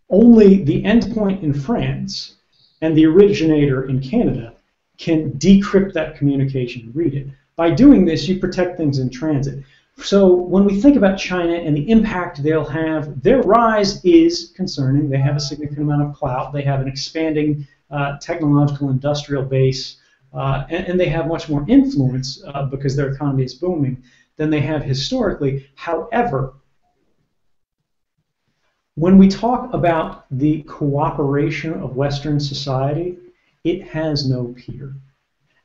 Speaker 3: only the endpoint in France and the originator in Canada can decrypt that communication and read it. By doing this, you protect things in transit. So when we think about China and the impact they'll have, their rise is concerning. They have a significant amount of clout. They have an expanding uh, technological industrial base, uh, and, and, they have much more influence uh, because their economy is booming than they have historically. However, when we talk about the cooperation of Western society, it has no peer.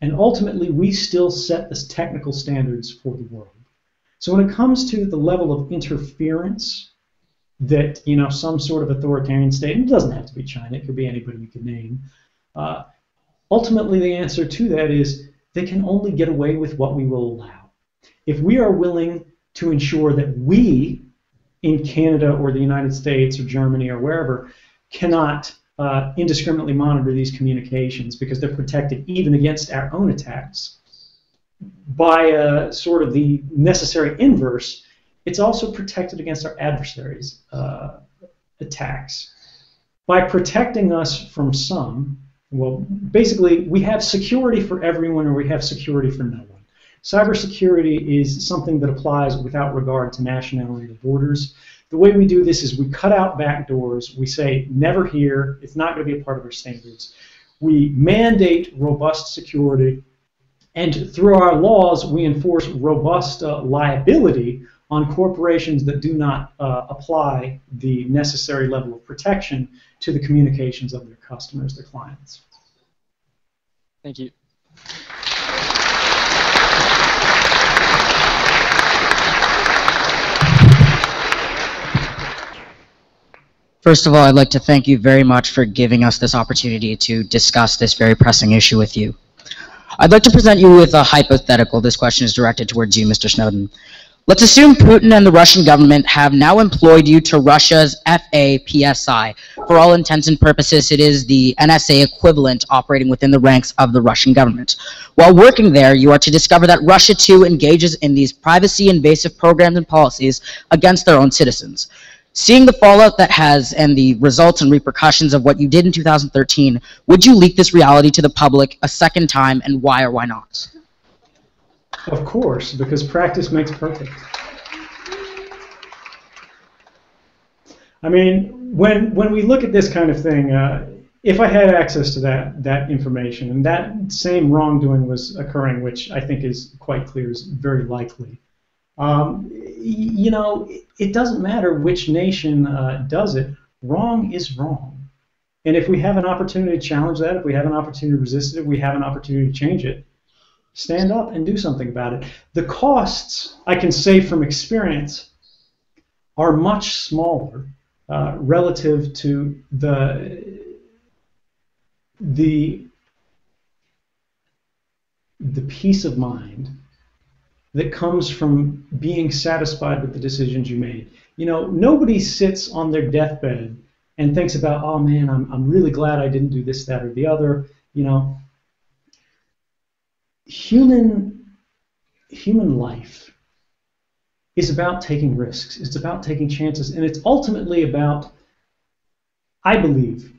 Speaker 3: And ultimately, we still set the technical standards for the world. So when it comes to the level of interference that you know some sort of authoritarian state, and it doesn't have to be China, it could be anybody we could name. Uh, ultimately, the answer to that is they can only get away with what we will allow. If we are willing to ensure that we in Canada or the United States or Germany or wherever cannot uh, indiscriminately monitor these communications because they're protected even against our own attacks. By uh, sort of the necessary inverse, it's also protected against our adversaries' uh, attacks. By protecting us from some, Well, basically, we have security for everyone or we have security for no one. Cybersecurity is something that applies without regard to nationality or borders. The way we do this is we cut out back doors. We say, never here. It's not going to be a part of our standards. We mandate robust security. And through our laws, we enforce robust uh, liability on corporations that do not uh, apply the necessary level of protection to the communications of their customers, their clients.
Speaker 12: Thank you.
Speaker 13: First of all, I'd like to thank you very much for giving us this opportunity to discuss this very pressing issue with you. I'd like to present you with a hypothetical. This question is directed towards you, Mr. Snowden. Let's assume Putin and the Russian government have now employed you to Russia's FAPSI. For all intents and purposes, it is the NSA equivalent operating within the ranks of the Russian government. While working there, you are to discover that Russia too engages in these privacy invasive programs and policies against their own citizens. Seeing the fallout that has and the results and repercussions of what you did in 2013, would you leak this reality to the public a second time and why or why not?
Speaker 3: Of course, because practice makes perfect. I mean, when when we look at this kind of thing, uh, if I had access to that that information and that same wrongdoing was occurring, which I think is quite clear is very likely, um, you know, it doesn't matter which nation uh, does it. Wrong is wrong, and if we have an opportunity to challenge that, if we have an opportunity to resist it, if we have an opportunity to change it, stand up and do something about it. The costs, I can say from experience, are much smaller uh, relative to the the the peace of mind that comes from being satisfied with the decisions you made. You know, nobody sits on their deathbed and thinks about, oh man, I'm, I'm really glad I didn't do this, that, or the other. You know, human human life is about taking risks. It's about taking chances, and it's ultimately about, I believe,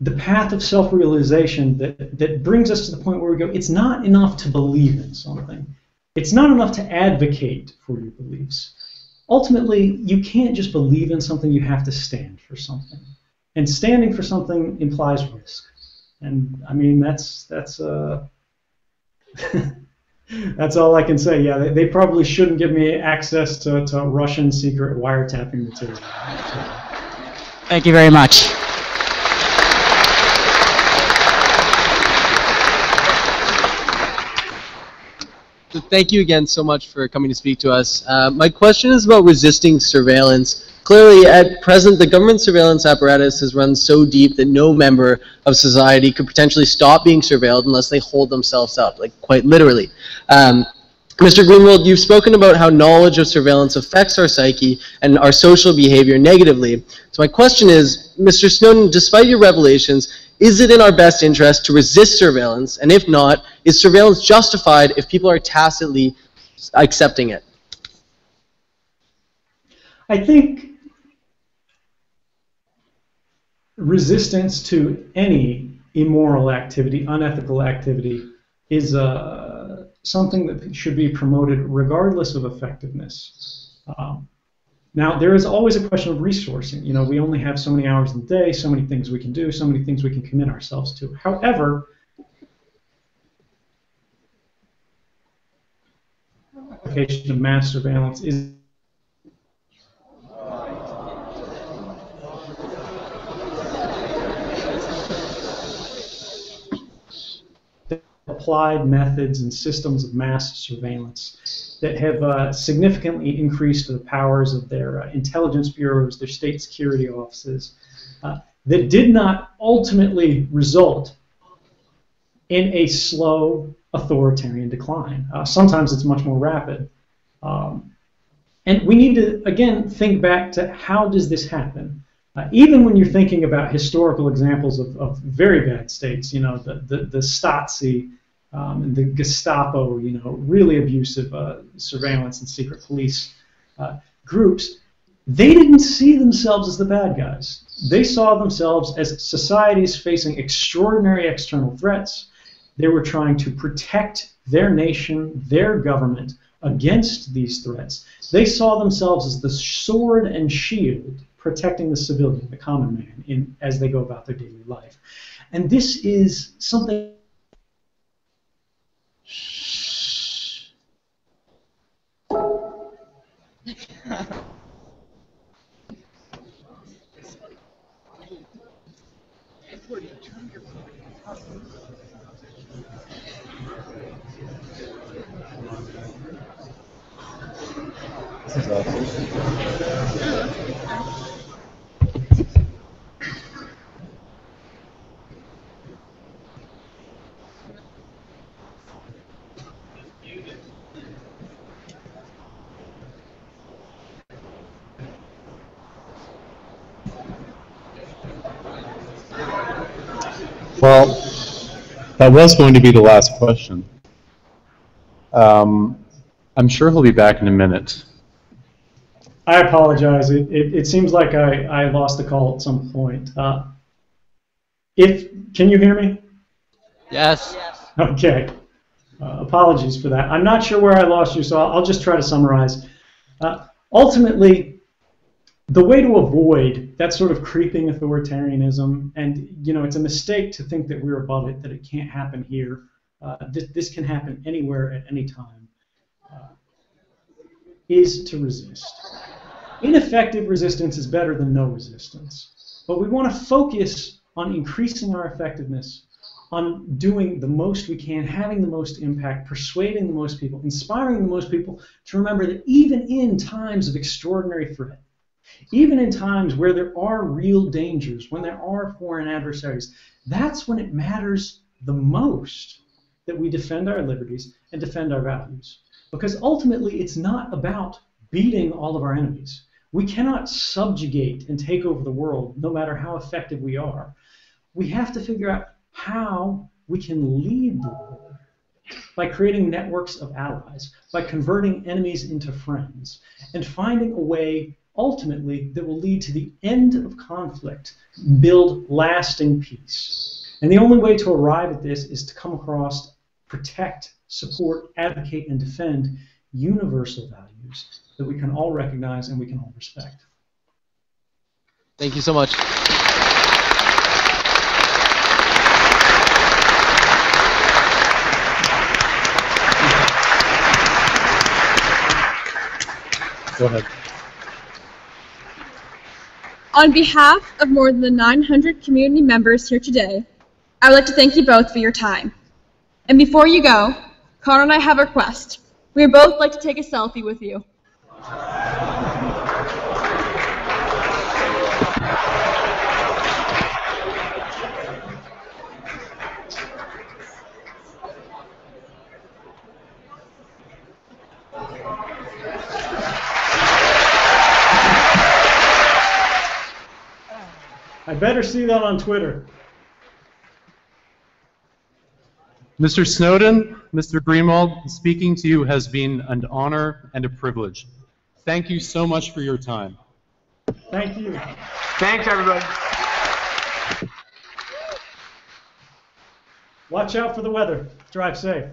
Speaker 3: the path of self-realization that that brings us to the point where we go. It's not enough to believe in something. It's not enough to advocate for your beliefs. Ultimately, you can't just believe in something. You have to stand for something, and standing for something implies risk. And I mean, that's that's uh, That's all I can say. Yeah, they, they, probably shouldn't give me access to, to Russian secret wiretapping material.
Speaker 13: Thank you very much.
Speaker 14: Thank you again so much for coming to speak to us. Uh, my question is about resisting surveillance. Clearly, at present, the government surveillance apparatus has run so deep that no member of society could potentially stop being surveilled unless they hold themselves up, like quite literally. Um, Mr. Greenwald, you've spoken about how knowledge of surveillance affects our psyche and our social behavior negatively. So my question is, Mr. Snowden, despite your revelations, is it in our best interest to resist surveillance? And if not, is surveillance justified if people are tacitly accepting it?
Speaker 3: I think resistance to any immoral activity, unethical activity, is uh, something that should be promoted regardless of effectiveness. Um, now, there is always a question of resourcing. You know, we only have so many hours in the day, so many things we can do, so many things we can commit ourselves to. However, application of mass surveillance is applied methods and systems of mass surveillance that have uh, significantly increased the powers of their uh, intelligence bureaus, their state security offices, uh, that did not ultimately result in a slow authoritarian decline. Uh, sometimes it's much more rapid. Um, and we need to, again, think back to how does this happen? Uh, even when you're thinking about historical examples of, of very bad states, you know, the, the, the Stasi um, and the Gestapo, you know, really abusive uh, surveillance and secret police uh, groups, they didn't see themselves as the bad guys. They saw themselves as societies facing extraordinary external threats. They were trying to protect their nation, their government against these threats. They saw themselves as the sword and shield protecting the civilian, the common man, in, as they go about their daily life. And this is something
Speaker 5: Shh. That was going to be the last question. Um, I'm sure he'll be back in a minute.
Speaker 3: I apologize. It, it, it seems like I, I lost the call at some point. Uh, if can you hear me?
Speaker 14: Yes.
Speaker 3: Okay. Uh, apologies for that. I'm not sure where I lost you, so I'll, I'll just try to summarize. Uh, ultimately, the way to avoid that sort of creeping authoritarianism, and you know, it's a mistake to think that we're above it, that it can't happen here. Uh, this, this can happen anywhere at any time. Uh, is to resist. Ineffective resistance is better than no resistance, but we want to focus on increasing our effectiveness, on doing the most we can, having the most impact, persuading the most people, inspiring the most people to remember that even in times of extraordinary threat, even in times where there are real dangers, when there are foreign adversaries, that's when it matters the most that we defend our liberties and defend our values. Because ultimately, it's not about beating all of our enemies. We cannot subjugate and take over the world no matter how effective we are. We have to figure out how we can lead the world by creating networks of allies, by converting enemies into friends, and finding a way ultimately that will lead to the end of conflict, build lasting peace. And the only way to arrive at this is to come across, protect, support, advocate, and defend universal values that we can all recognize and we can all respect.
Speaker 14: Thank you so much.
Speaker 5: Go ahead.
Speaker 1: On behalf of more than 900 community members here today, I would like to thank you both for your time. And before you go, Connor and I have a request. We would both like to take a selfie with you.
Speaker 3: I better see that on Twitter.
Speaker 2: Mr. Snowden, Mr. Greenwald, speaking to you has been an honor and a privilege. Thank you so much for your time.
Speaker 3: Thank you.
Speaker 4: Thanks, everybody.
Speaker 3: Watch out for the weather. Drive safe.